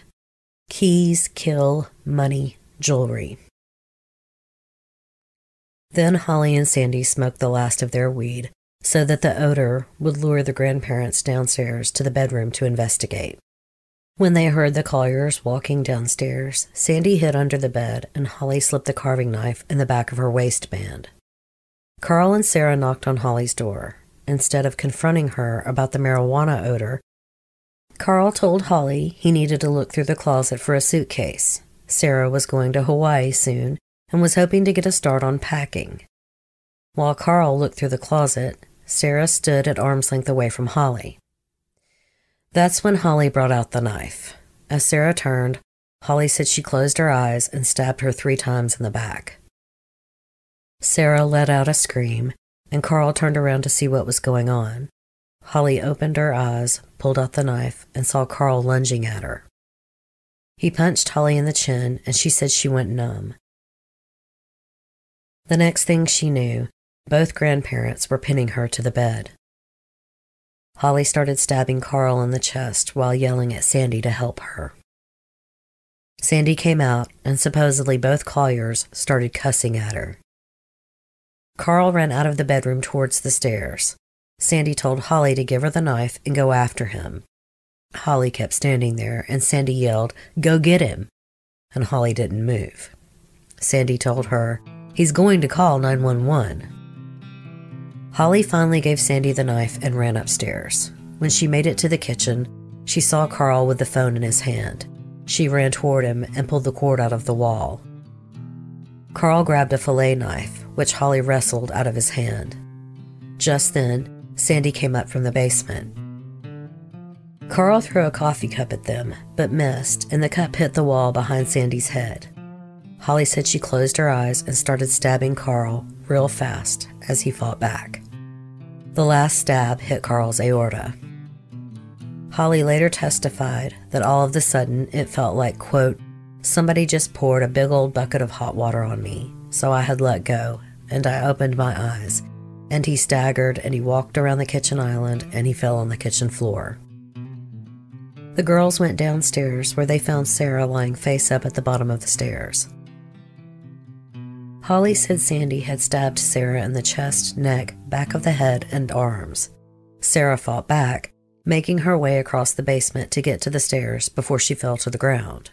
keys, kill, money, jewelry. Then Holly and Sandy smoked the last of their weed so that the odor would lure the grandparents downstairs to the bedroom to investigate. When they heard the Colliers walking downstairs, Sandy hid under the bed and Holly slipped the carving knife in the back of her waistband. Carl and Sarah knocked on Holly's door. Instead of confronting her about the marijuana odor, Carl told Holly he needed to look through the closet for a suitcase. Sarah was going to Hawaii soon and was hoping to get a start on packing. While Carl looked through the closet, Sarah stood at arm's length away from Holly. That's when Holly brought out the knife. As Sarah turned, Holly said she closed her eyes and stabbed her three times in the back. Sarah let out a scream, and Carl turned around to see what was going on. Holly opened her eyes, pulled out the knife, and saw Carl lunging at her. He punched Holly in the chin, and she said she went numb. The next thing she knew, both grandparents were pinning her to the bed. Holly started stabbing Carl in the chest while yelling at Sandy to help her. Sandy came out, and supposedly both Colliers started cussing at her. Carl ran out of the bedroom towards the stairs. Sandy told Holly to give her the knife and go after him. Holly kept standing there, and Sandy yelled, Go get him! And Holly didn't move. Sandy told her, He's going to call 911. Holly finally gave Sandy the knife and ran upstairs. When she made it to the kitchen, she saw Carl with the phone in his hand. She ran toward him and pulled the cord out of the wall. Carl grabbed a fillet knife, which Holly wrestled out of his hand. Just then, Sandy came up from the basement. Carl threw a coffee cup at them, but missed, and the cup hit the wall behind Sandy's head. Holly said she closed her eyes and started stabbing Carl real fast as he fought back. The last stab hit Carl's aorta. Holly later testified that all of the sudden it felt like, quote, somebody just poured a big old bucket of hot water on me, so I had let go, and I opened my eyes and he staggered and he walked around the kitchen island and he fell on the kitchen floor. The girls went downstairs where they found Sarah lying face up at the bottom of the stairs. Holly said Sandy had stabbed Sarah in the chest, neck, back of the head, and arms. Sarah fought back, making her way across the basement to get to the stairs before she fell to the ground.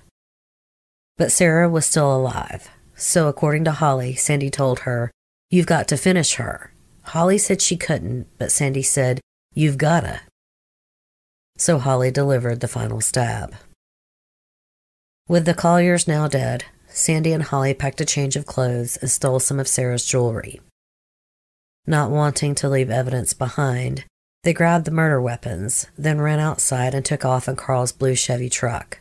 But Sarah was still alive, so according to Holly, Sandy told her, You've got to finish her. Holly said she couldn't, but Sandy said, You've gotta. So Holly delivered the final stab. With the Colliers now dead, Sandy and Holly packed a change of clothes and stole some of Sarah's jewelry. Not wanting to leave evidence behind, they grabbed the murder weapons, then ran outside and took off in Carl's blue Chevy truck.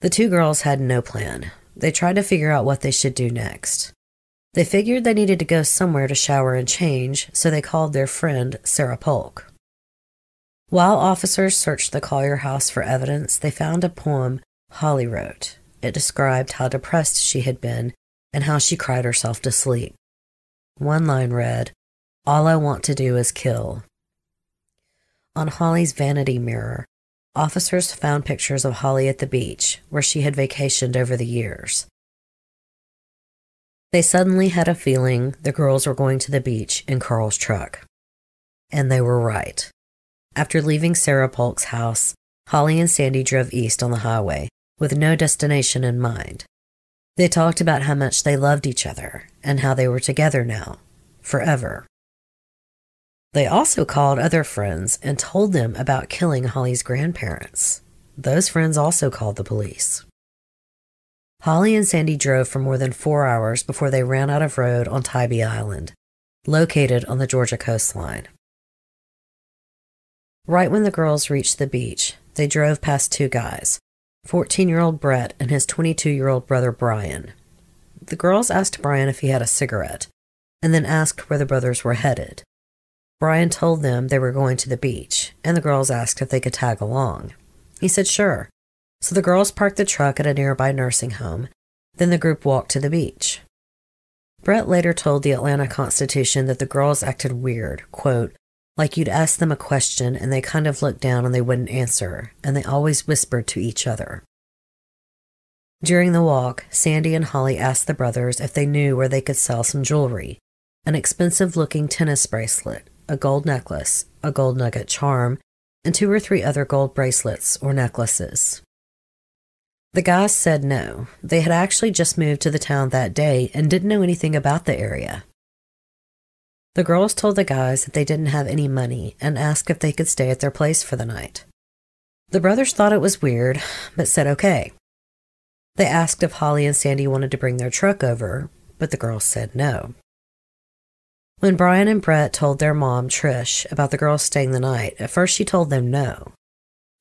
The two girls had no plan. They tried to figure out what they should do next. They figured they needed to go somewhere to shower and change, so they called their friend Sarah Polk. While officers searched the Collier house for evidence, they found a poem Holly wrote. It described how depressed she had been and how she cried herself to sleep. One line read, All I want to do is kill. On Holly's vanity mirror, officers found pictures of Holly at the beach, where she had vacationed over the years. They suddenly had a feeling the girls were going to the beach in Carl's truck. And they were right. After leaving Sarah Polk's house, Holly and Sandy drove east on the highway with no destination in mind. They talked about how much they loved each other and how they were together now, forever. They also called other friends and told them about killing Holly's grandparents. Those friends also called the police. Holly and Sandy drove for more than four hours before they ran out of road on Tybee Island, located on the Georgia coastline. Right when the girls reached the beach, they drove past two guys 14 year old Brett and his 22 year old brother Brian. The girls asked Brian if he had a cigarette, and then asked where the brothers were headed. Brian told them they were going to the beach, and the girls asked if they could tag along. He said sure. So the girls parked the truck at a nearby nursing home. Then the group walked to the beach. Brett later told the Atlanta Constitution that the girls acted weird, quote, like you'd ask them a question and they kind of looked down and they wouldn't answer, and they always whispered to each other. During the walk, Sandy and Holly asked the brothers if they knew where they could sell some jewelry an expensive looking tennis bracelet, a gold necklace, a gold nugget charm, and two or three other gold bracelets or necklaces. The guys said no. They had actually just moved to the town that day and didn't know anything about the area. The girls told the guys that they didn't have any money and asked if they could stay at their place for the night. The brothers thought it was weird, but said okay. They asked if Holly and Sandy wanted to bring their truck over, but the girls said no. When Brian and Brett told their mom, Trish, about the girls staying the night, at first she told them no.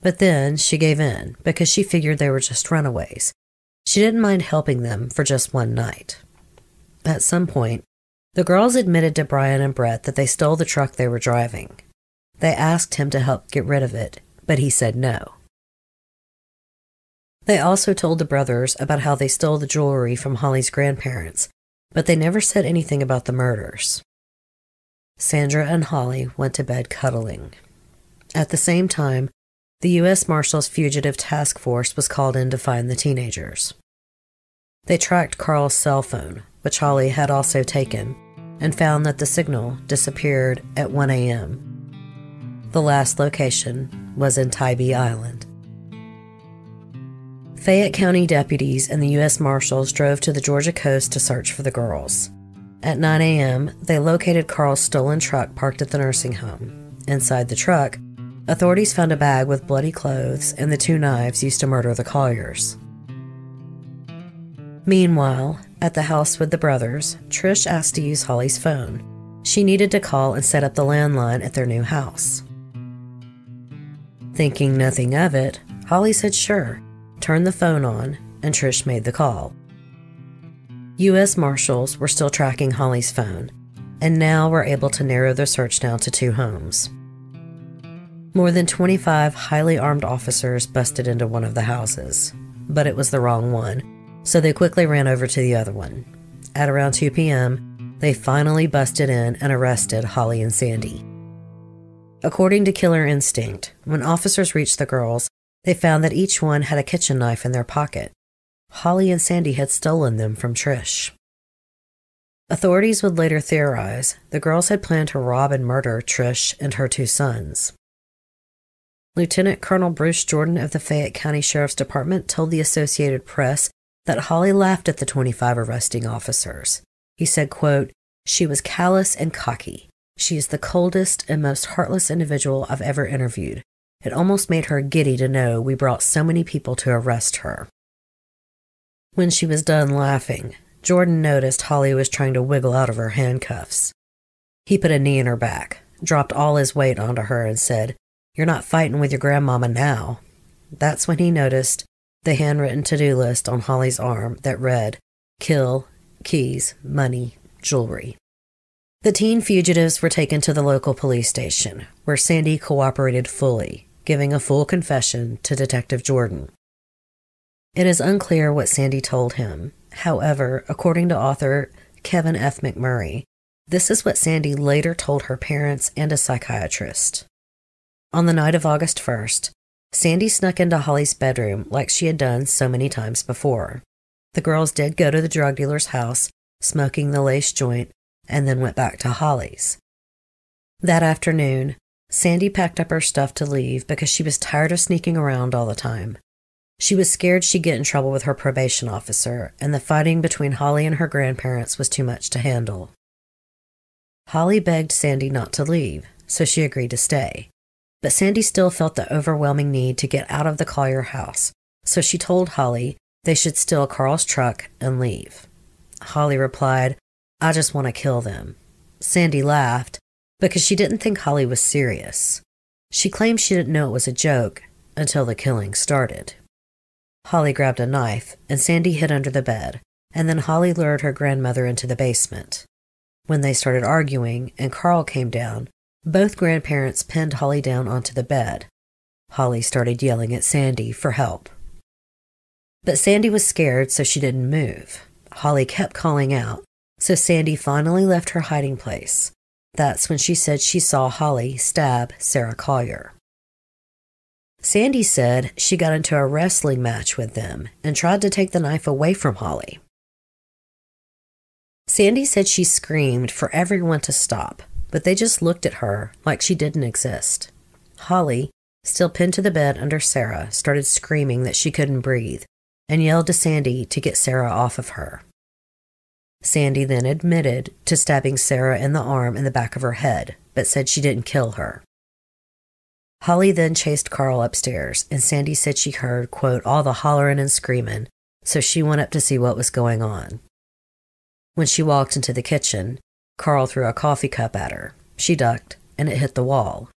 But then she gave in because she figured they were just runaways. She didn't mind helping them for just one night. At some point, the girls admitted to Brian and Brett that they stole the truck they were driving. They asked him to help get rid of it, but he said no. They also told the brothers about how they stole the jewelry from Holly's grandparents, but they never said anything about the murders. Sandra and Holly went to bed cuddling. At the same time, the U.S. Marshals Fugitive Task Force was called in to find the teenagers. They tracked Carl's cell phone, which Holly had also taken, and found that the signal disappeared at 1 a.m. The last location was in Tybee Island. Fayette County deputies and the U.S. Marshals drove to the Georgia coast to search for the girls. At 9 a.m., they located Carl's stolen truck parked at the nursing home. Inside the truck, authorities found a bag with bloody clothes and the two knives used to murder the Colliers. Meanwhile, at the house with the brothers, Trish asked to use Holly's phone. She needed to call and set up the landline at their new house. Thinking nothing of it, Holly said sure, turned the phone on, and Trish made the call. U.S. Marshals were still tracking Holly's phone, and now were able to narrow their search down to two homes. More than 25 highly armed officers busted into one of the houses, but it was the wrong one, so they quickly ran over to the other one. At around 2 p.m., they finally busted in and arrested Holly and Sandy. According to Killer Instinct, when officers reached the girls, They found that each one had a kitchen knife in their pocket. Holly and Sandy had stolen them from Trish. Authorities would later theorize the girls had planned to rob and murder Trish and her two sons. Lieutenant Colonel Bruce Jordan of the Fayette County Sheriff's Department told the Associated Press that Holly laughed at the 25 arresting officers. He said, quote, She was callous and cocky. She is the coldest and most heartless individual I've ever interviewed. It almost made her giddy to know we brought so many people to arrest her. When she was done laughing, Jordan noticed Holly was trying to wiggle out of her handcuffs. He put a knee in her back, dropped all his weight onto her, and said, You're not fighting with your grandmama now. That's when he noticed the handwritten to do list on Holly's arm that read, Kill, keys, money, jewelry. The teen fugitives were taken to the local police station, where Sandy cooperated fully, giving a full confession to Detective Jordan. It is unclear what Sandy told him. However, according to author Kevin F. McMurray, this is what Sandy later told her parents and a psychiatrist. On the night of August 1st, Sandy snuck into Holly's bedroom like she had done so many times before. The girls did go to the drug dealer's house, smoking the lace joint, and then went back to Holly's. That afternoon, Sandy packed up her stuff to leave because she was tired of sneaking around all the time. She was scared she'd get in trouble with her probation officer, and the fighting between Holly and her grandparents was too much to handle. Holly begged Sandy not to leave, so she agreed to stay. But Sandy still felt the overwhelming need to get out of the Collier house, so she told Holly they should steal Carl's truck and leave. Holly replied, I just want to kill them. Sandy laughed because she didn't think Holly was serious. She claimed she didn't know it was a joke until the killing started. Holly grabbed a knife and Sandy hid under the bed, and then Holly lured her grandmother into the basement. When they started arguing and Carl came down, both grandparents pinned Holly down onto the bed. Holly started yelling at Sandy for help. But Sandy was scared, so she didn't move. Holly kept calling out, so Sandy finally left her hiding place. That's when she said she saw Holly stab Sarah Collier. Sandy said she got into a wrestling match with them and tried to take the knife away from Holly. Sandy said she screamed for everyone to stop, but they just looked at her like she didn't exist. Holly, still pinned to the bed under Sarah, started screaming that she couldn't breathe and yelled to Sandy to get Sarah off of her. Sandy then admitted to stabbing Sarah in the arm and the back of her head, but said she didn't kill her. Holly then chased Carl upstairs, and Sandy said she heard, quote, all the hollering and screaming, so she went up to see what was going on. When she walked into the kitchen, Carl threw a coffee cup at her. She ducked, and it hit the wall.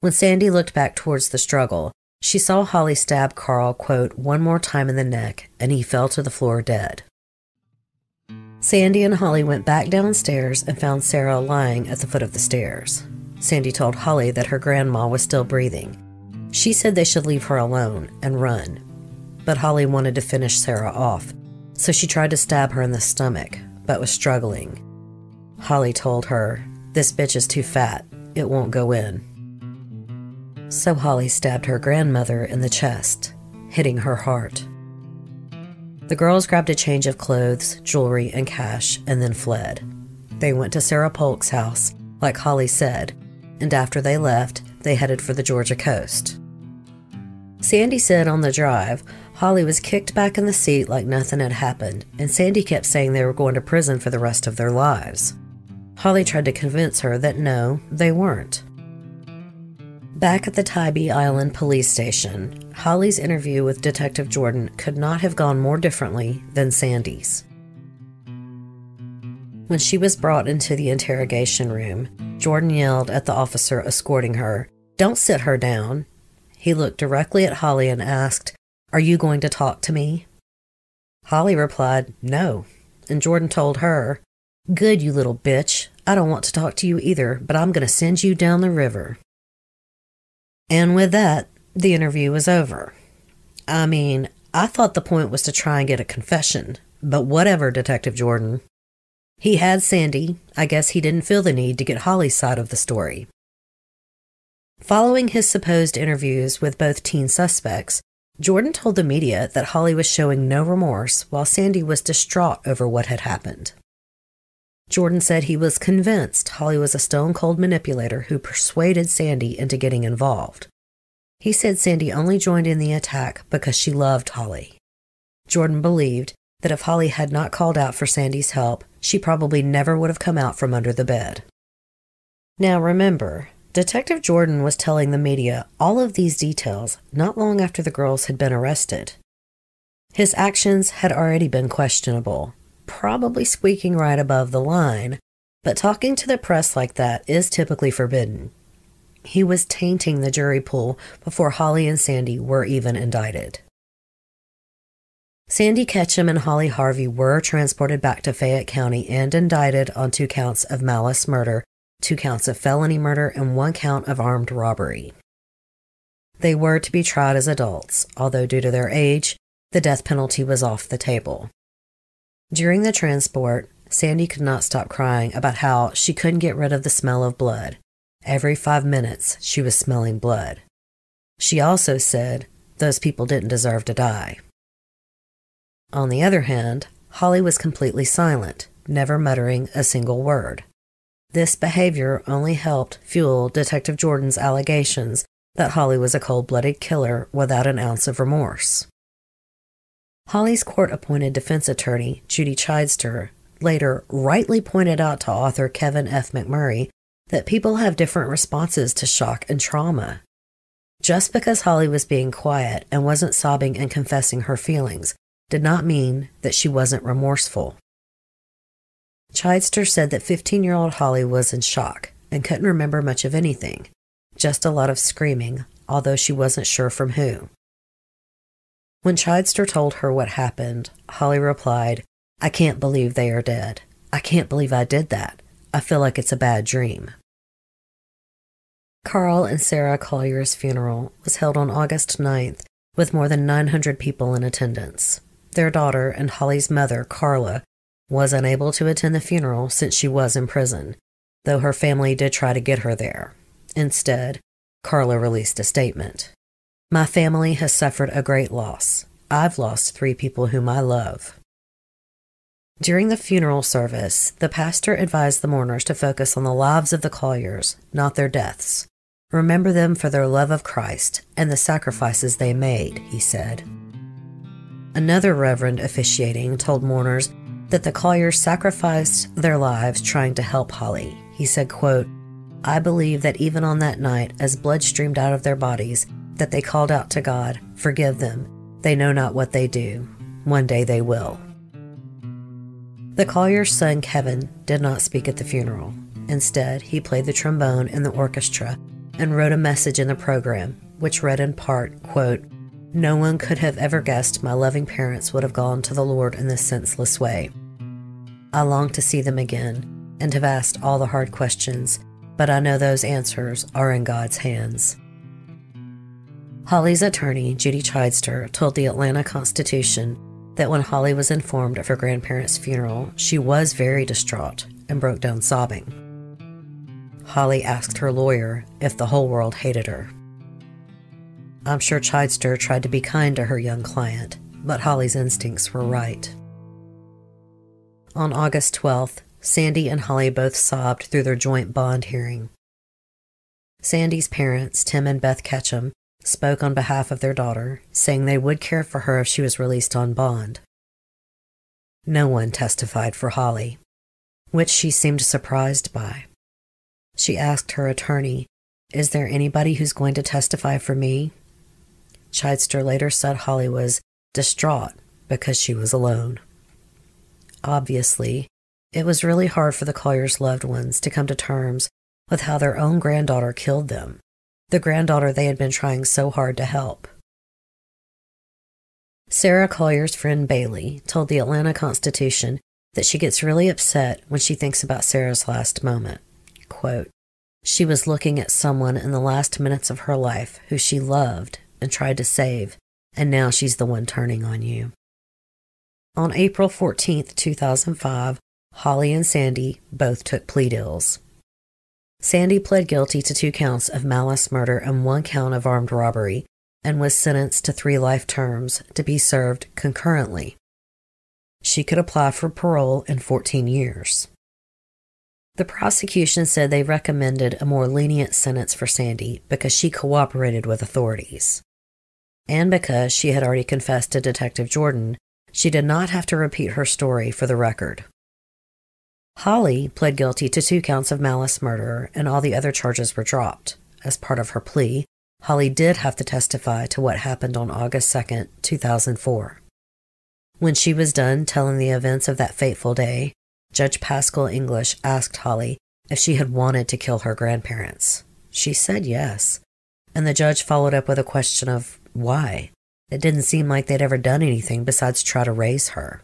When Sandy looked back towards the struggle, she saw Holly stab Carl, quote, one more time in the neck, and he fell to the floor dead. Sandy and Holly went back downstairs and found Sarah lying at the foot of the stairs. Sandy told Holly that her grandma was still breathing. She said they should leave her alone and run. But Holly wanted to finish Sarah off, so she tried to stab her in the stomach, but was struggling. Holly told her, This bitch is too fat. It won't go in. So Holly stabbed her grandmother in the chest, hitting her heart. The girls grabbed a change of clothes, jewelry, and cash and then fled. They went to Sarah Polk's house, like Holly said, and after they left, they headed for the Georgia coast. Sandy said on the drive, Holly was kicked back in the seat like nothing had happened, and Sandy kept saying they were going to prison for the rest of their lives. Holly tried to convince her that no, they weren't. Back at the Tybee Island police station, Holly's interview with Detective Jordan could not have gone more differently than Sandy's. When she was brought into the interrogation room, Jordan yelled at the officer escorting her, Don't sit her down. He looked directly at Holly and asked, Are you going to talk to me? Holly replied, No. And Jordan told her, Good, you little bitch. I don't want to talk to you either, but I'm going to send you down the river. And with that, the interview was over. I mean, I thought the point was to try and get a confession, but whatever, Detective Jordan. He had Sandy. I guess he didn't feel the need to get Holly's side of the story. Following his supposed interviews with both teen suspects, Jordan told the media that Holly was showing no remorse while Sandy was distraught over what had happened. Jordan said he was convinced Holly was a stone cold manipulator who persuaded Sandy into getting involved. He said Sandy only joined in the attack because she loved Holly. Jordan believed that if Holly had not called out for Sandy's help, she probably never would have come out from under the bed. Now remember, Detective Jordan was telling the media all of these details not long after the girls had been arrested. His actions had already been questionable, probably squeaking right above the line, but talking to the press like that is typically forbidden. He was tainting the jury pool before Holly and Sandy were even indicted. Sandy Ketchum and Holly Harvey were transported back to Fayette County and indicted on two counts of malice murder two counts of felony murder, and one count of armed robbery. They were to be tried as adults, although due to their age, the death penalty was off the table. During the transport, Sandy could not stop crying about how she couldn't get rid of the smell of blood. Every five minutes, she was smelling blood. She also said those people didn't deserve to die. On the other hand, Holly was completely silent, never muttering a single word. This behavior only helped fuel Detective Jordan's allegations that Holly was a cold blooded killer without an ounce of remorse. Holly's court appointed defense attorney, Judy Chidester, later rightly pointed out to author Kevin F. McMurray that people have different responses to shock and trauma. Just because Holly was being quiet and wasn't sobbing and confessing her feelings did not mean that she wasn't remorseful. Chidester said that 15 year old Holly was in shock and couldn't remember much of anything, just a lot of screaming, although she wasn't sure from who. When Chidester told her what happened, Holly replied, I can't believe they are dead. I can't believe I did that. I feel like it's a bad dream. Carl and Sarah Collier's funeral was held on August 9th with more than 900 people in attendance. Their daughter and Holly's mother, Carla, was unable to attend the funeral since she was in prison, though her family did try to get her there. Instead, Carla released a statement. My family has suffered a great loss. I've lost three people whom I love. During the funeral service, the pastor advised the mourners to focus on the lives of the Colliers, not their deaths. Remember them for their love of Christ and the sacrifices they made, he said. Another reverend officiating told mourners that the Colliers sacrificed their lives trying to help Holly. He said, quote, I believe that even on that night, as blood streamed out of their bodies, that they called out to God, Forgive them. They know not what they do. One day they will. The Collier's son, Kevin, did not speak at the funeral. Instead, he played the trombone in the orchestra and wrote a message in the program, which read in part, quote, No one could have ever guessed my loving parents would have gone to the Lord in this senseless way. I long to see them again and have asked all the hard questions, but I know those answers are in God's hands. Holly's attorney, Judy Chidester, told the Atlanta Constitution that when Holly was informed of her grandparents' funeral, she was very distraught and broke down sobbing. Holly asked her lawyer if the whole world hated her. I'm sure Chidester tried to be kind to her young client, but Holly's instincts were right. On August 12th, Sandy and Holly both sobbed through their joint bond hearing. Sandy's parents, Tim and Beth Ketchum, spoke on behalf of their daughter, saying they would care for her if she was released on bond. No one testified for Holly, which she seemed surprised by. She asked her attorney, Is there anybody who's going to testify for me? Chidester later said Holly was distraught because she was alone. Obviously, it was really hard for the Colliers' loved ones to come to terms with how their own granddaughter killed them, the granddaughter they had been trying so hard to help. Sarah Collier's friend Bailey told the Atlanta Constitution that she gets really upset when she thinks about Sarah's last moment. Quote, she was looking at someone in the last minutes of her life who she loved and tried to save, and now she's the one turning on you. On April 14, 2005, Holly and Sandy both took plea deals. Sandy pled guilty to two counts of malice murder and one count of armed robbery and was sentenced to three life terms to be served concurrently. She could apply for parole in 14 years. The prosecution said they recommended a more lenient sentence for Sandy because she cooperated with authorities. And because she had already confessed to Detective Jordan, she did not have to repeat her story for the record. Holly pled guilty to two counts of malice murder, and all the other charges were dropped. As part of her plea, Holly did have to testify to what happened on August 2, 2004. When she was done telling the events of that fateful day, Judge Paschal English asked Holly if she had wanted to kill her grandparents. She said yes, and the judge followed up with a question of why. It didn't seem like they'd ever done anything besides try to raise her.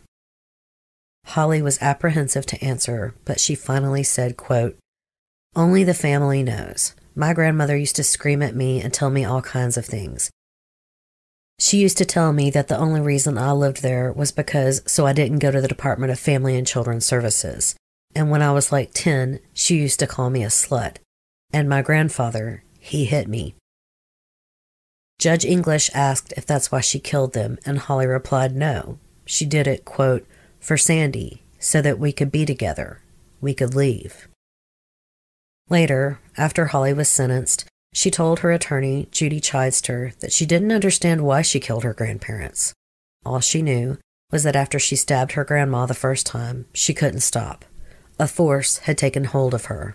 Holly was apprehensive to answer, but she finally said, quote, Only the family knows. My grandmother used to scream at me and tell me all kinds of things. She used to tell me that the only reason I lived there was because so I didn't go to the Department of Family and Children's Services. And when I was like 10, she used to call me a slut. And my grandfather, he hit me. Judge English asked if that's why she killed them, and Holly replied no. She did it, quote, for Sandy, so that we could be together. We could leave. Later, after Holly was sentenced, she told her attorney, Judy Chidester, that she didn't understand why she killed her grandparents. All she knew was that after she stabbed her grandma the first time, she couldn't stop. A force had taken hold of her.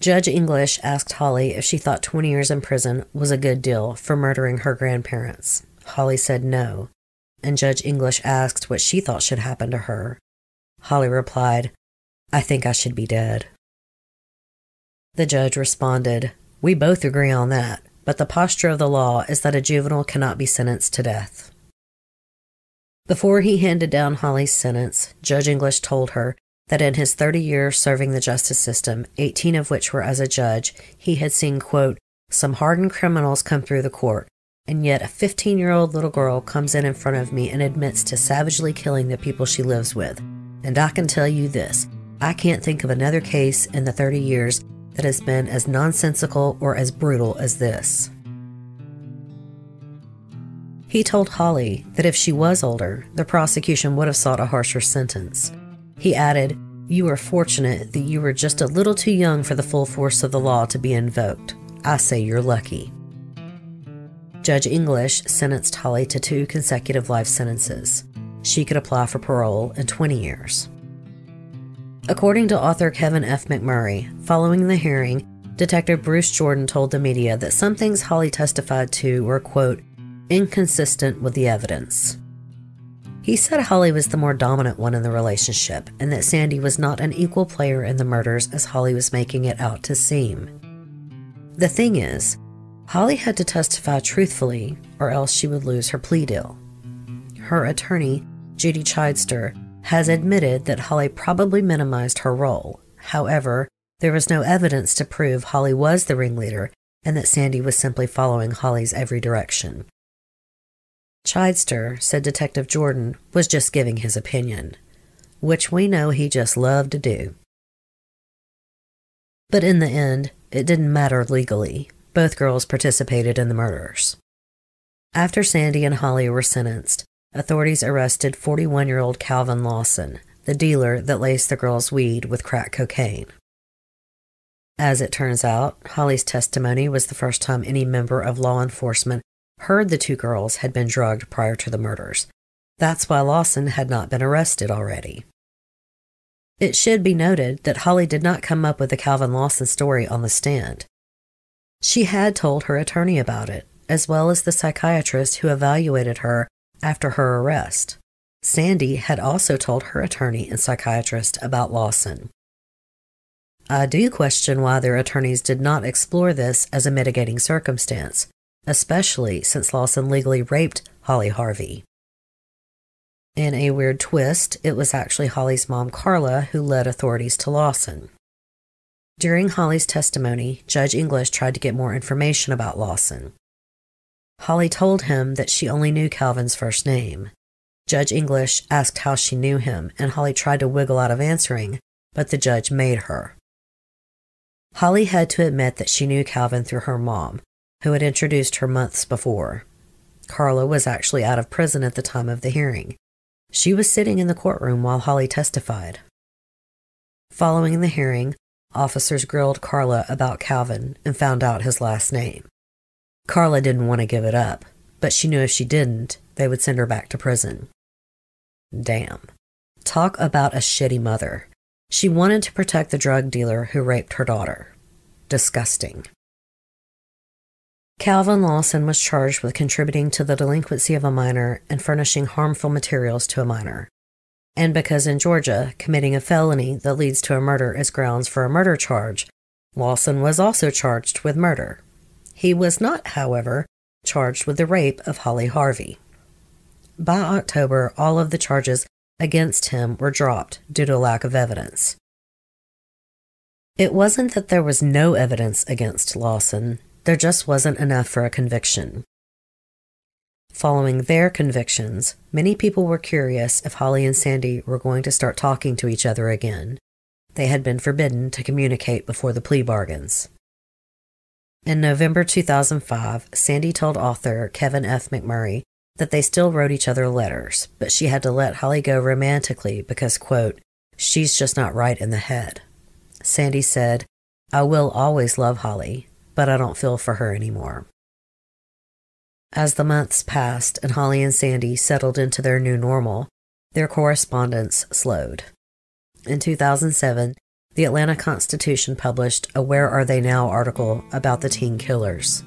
Judge English asked Holly if she thought 20 years in prison was a good deal for murdering her grandparents. Holly said no, and Judge English asked what she thought should happen to her. Holly replied, I think I should be dead. The judge responded, We both agree on that, but the posture of the law is that a juvenile cannot be sentenced to death. Before he handed down Holly's sentence, Judge English told her that in his 30 years serving the justice system, 18 of which were as a judge, he had seen, quote, some hardened criminals come through the court, and yet a 15 year old little girl comes in in front of me and admits to savagely killing the people she lives with. And I can tell you this I can't think of another case in the 30 years that has been as nonsensical or as brutal as this. He told Holly that if she was older, the prosecution would have sought a harsher sentence. He added, You are fortunate that you were just a little too young for the full force of the law to be invoked. I say you're lucky. Judge English sentenced Holly to two consecutive life sentences. She could apply for parole in 20 years. According to author Kevin F. McMurray, following the hearing, Detective Bruce Jordan told the media that some things Holly testified to were, quote, inconsistent with the evidence. He said Holly was the more dominant one in the relationship and that Sandy was not an equal player in the murders as Holly was making it out to seem. The thing is, Holly had to testify truthfully or else she would lose her plea deal. Her attorney, Judy Chidester, has admitted that Holly probably minimized her role. However, there was no evidence to prove Holly was the ringleader and that Sandy was simply following Holly's every direction. Chidester said Detective Jordan was just giving his opinion, which we know he just loved to do. But in the end, it didn't matter legally. Both girls participated in the murders. After Sandy and Holly were sentenced, authorities arrested 41 year old Calvin Lawson, the dealer that laced the girls' weed with crack cocaine. As it turns out, Holly's testimony was the first time any member of law enforcement heard the two girls had been drugged prior to the murders. That's why Lawson had not been arrested already. It should be noted that Holly did not come up with the Calvin Lawson story on the stand. She had told her attorney about it, as well as the psychiatrist who evaluated her after her arrest. Sandy had also told her attorney and psychiatrist about Lawson. I do question why their attorneys did not explore this as a mitigating circumstance, especially since Lawson legally raped Holly Harvey. In a weird twist, it was actually Holly's mom, Carla, who led authorities to Lawson. During Holly's testimony, Judge English tried to get more information about Lawson. Holly told him that she only knew Calvin's first name. Judge English asked how she knew him, and Holly tried to wiggle out of answering, but the judge made her. Holly had to admit that she knew Calvin through her mom, who had introduced her months before. Carla was actually out of prison at the time of the hearing. She was sitting in the courtroom while Holly testified. Following the hearing, officers grilled Carla about Calvin and found out his last name. Carla didn't want to give it up, but she knew if she didn't, they would send her back to prison. Damn. Talk about a shitty mother. She wanted to protect the drug dealer who raped her daughter. Disgusting. Calvin Lawson was charged with contributing to the delinquency of a minor and furnishing harmful materials to a minor. And because in Georgia, committing a felony that leads to a murder is grounds for a murder charge, Lawson was also charged with murder. He was not, however, charged with the rape of Holly Harvey. By October, all of the charges against him were dropped due to lack of evidence. It wasn't that there was no evidence against Lawson, there just wasn't enough for a conviction. Following their convictions, many people were curious if Holly and Sandy were going to start talking to each other again. They had been forbidden to communicate before the plea bargains. In November 2005, Sandy told author Kevin F. McMurray that they still wrote each other letters, but she had to let Holly go romantically because, quote, she's just not right in the head. Sandy said, I will always love Holly, but I don't feel for her anymore. As the months passed and Holly and Sandy settled into their new normal, their correspondence slowed. In 2007, the Atlanta Constitution published a Where Are They Now article about the teen killers.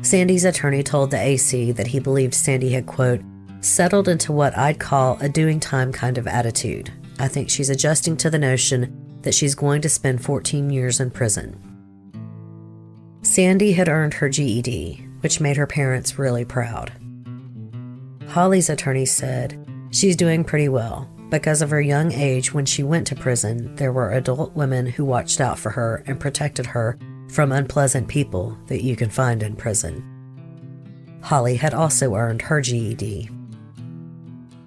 Sandy's attorney told the AC that he believed Sandy had, quote, settled into what I'd call a doing time kind of attitude. I think she's adjusting to the notion that she's going to spend 14 years in prison. Sandy had earned her GED, which made her parents really proud. Holly's attorney said she's doing pretty well. Because of her young age when she went to prison, there were adult women who watched out for her and protected her from unpleasant people that you can find in prison. Holly had also earned her GED.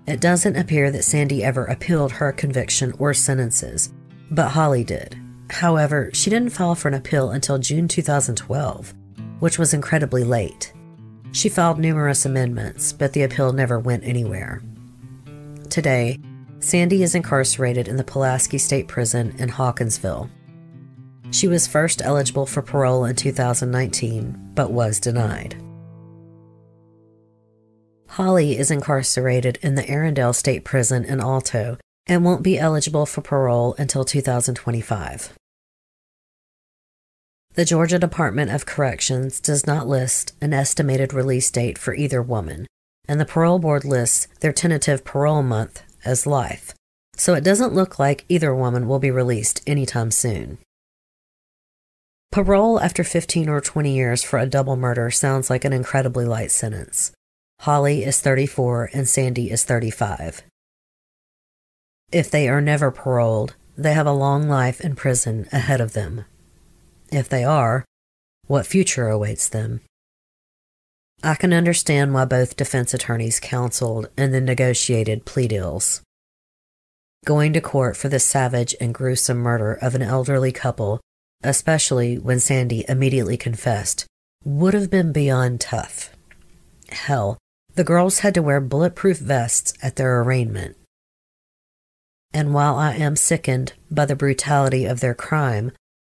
It doesn't appear that Sandy ever appealed her conviction or sentences, but Holly did. However, she didn't file for an appeal until June 2012, which was incredibly late. She filed numerous amendments, but the appeal never went anywhere. Today, Sandy is incarcerated in the Pulaski State Prison in Hawkinsville. She was first eligible for parole in 2019, but was denied. Holly is incarcerated in the Arrendale State Prison in Alto and won't be eligible for parole until 2025. The Georgia Department of Corrections does not list an estimated release date for either woman, and the parole board lists their tentative parole month as life, so it doesn't look like either woman will be released anytime soon. Parole after 15 or 20 years for a double murder sounds like an incredibly light sentence. Holly is 34 and Sandy is 35. If they are never paroled, they have a long life in prison ahead of them if they are, what future awaits them. I can understand why both defense attorneys counseled and then negotiated plea deals. Going to court for the savage and gruesome murder of an elderly couple, especially when Sandy immediately confessed, would have been beyond tough. Hell, the girls had to wear bulletproof vests at their arraignment. And while I am sickened by the brutality of their crime,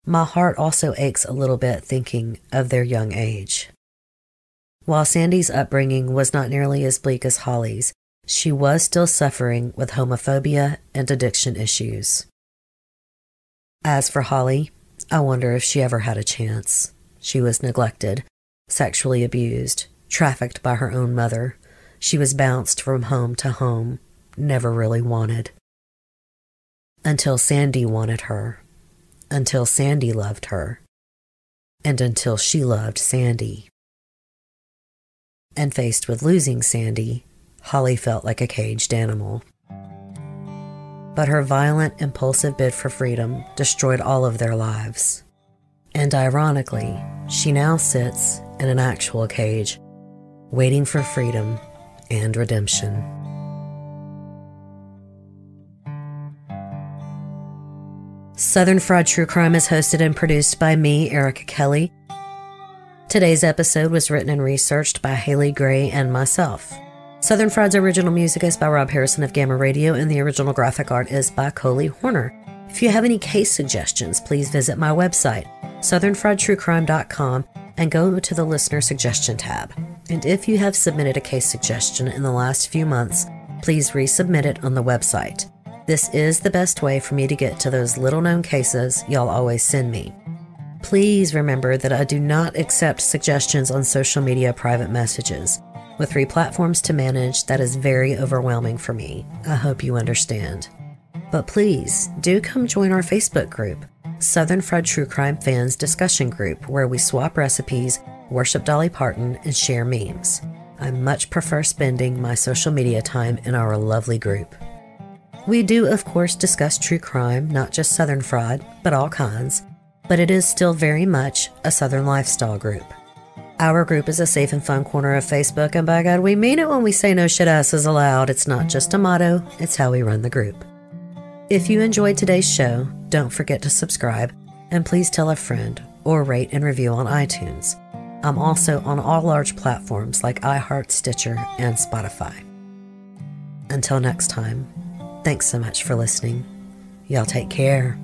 my heart also aches a little bit thinking of their young age. While Sandy's upbringing was not nearly as bleak as Holly's, she was still suffering with homophobia and addiction issues. As for Holly, I wonder if she ever had a chance. She was neglected, sexually abused, trafficked by her own mother. She was bounced from home to home, never really wanted. Until Sandy wanted her until Sandy loved her, and until she loved Sandy. And faced with losing Sandy, Holly felt like a caged animal. But her violent, impulsive bid for freedom destroyed all of their lives. And ironically, she now sits in an actual cage, waiting for freedom and redemption. Southern Fried True Crime is hosted and produced by me, Erica Kelley. Today's episode was written and researched by Haley Gray and myself. Southern Fried's original music is by Rob Harrison of Gamma Radio, and the original graphic art is by Coley Horner. If you have any case suggestions, please visit my website, southernfriedtruecrime.com, and go to the listener suggestion tab. And if you have submitted a case suggestion in the last few months, please resubmit it on the website. This is the best way for me to get to those little known cases y'all always send me. Please remember that I do not accept suggestions on social media private messages. With three platforms to manage, that is very overwhelming for me. I hope you understand. But please do come join our Facebook group, Southern Fried True Crime Fans Discussion Group, where we swap recipes, worship Dolly Parton, and share memes. I much prefer spending my social media time in our lovely group. We do, of course, discuss true crime, not just Southern Fried, but all kinds, but it is still very much a Southern lifestyle group. Our group is a safe and fun corner of Facebook, and by God, we mean it when we say no shit ass is allowed. It's not just a motto, it's how we run the group. If you enjoyed today's show, don't forget to subscribe, and please tell a friend or rate and review on iTunes. I'm also on all large platforms like iHeart, Stitcher, and Spotify. Until next time, thanks so much for listening. Y'all take care.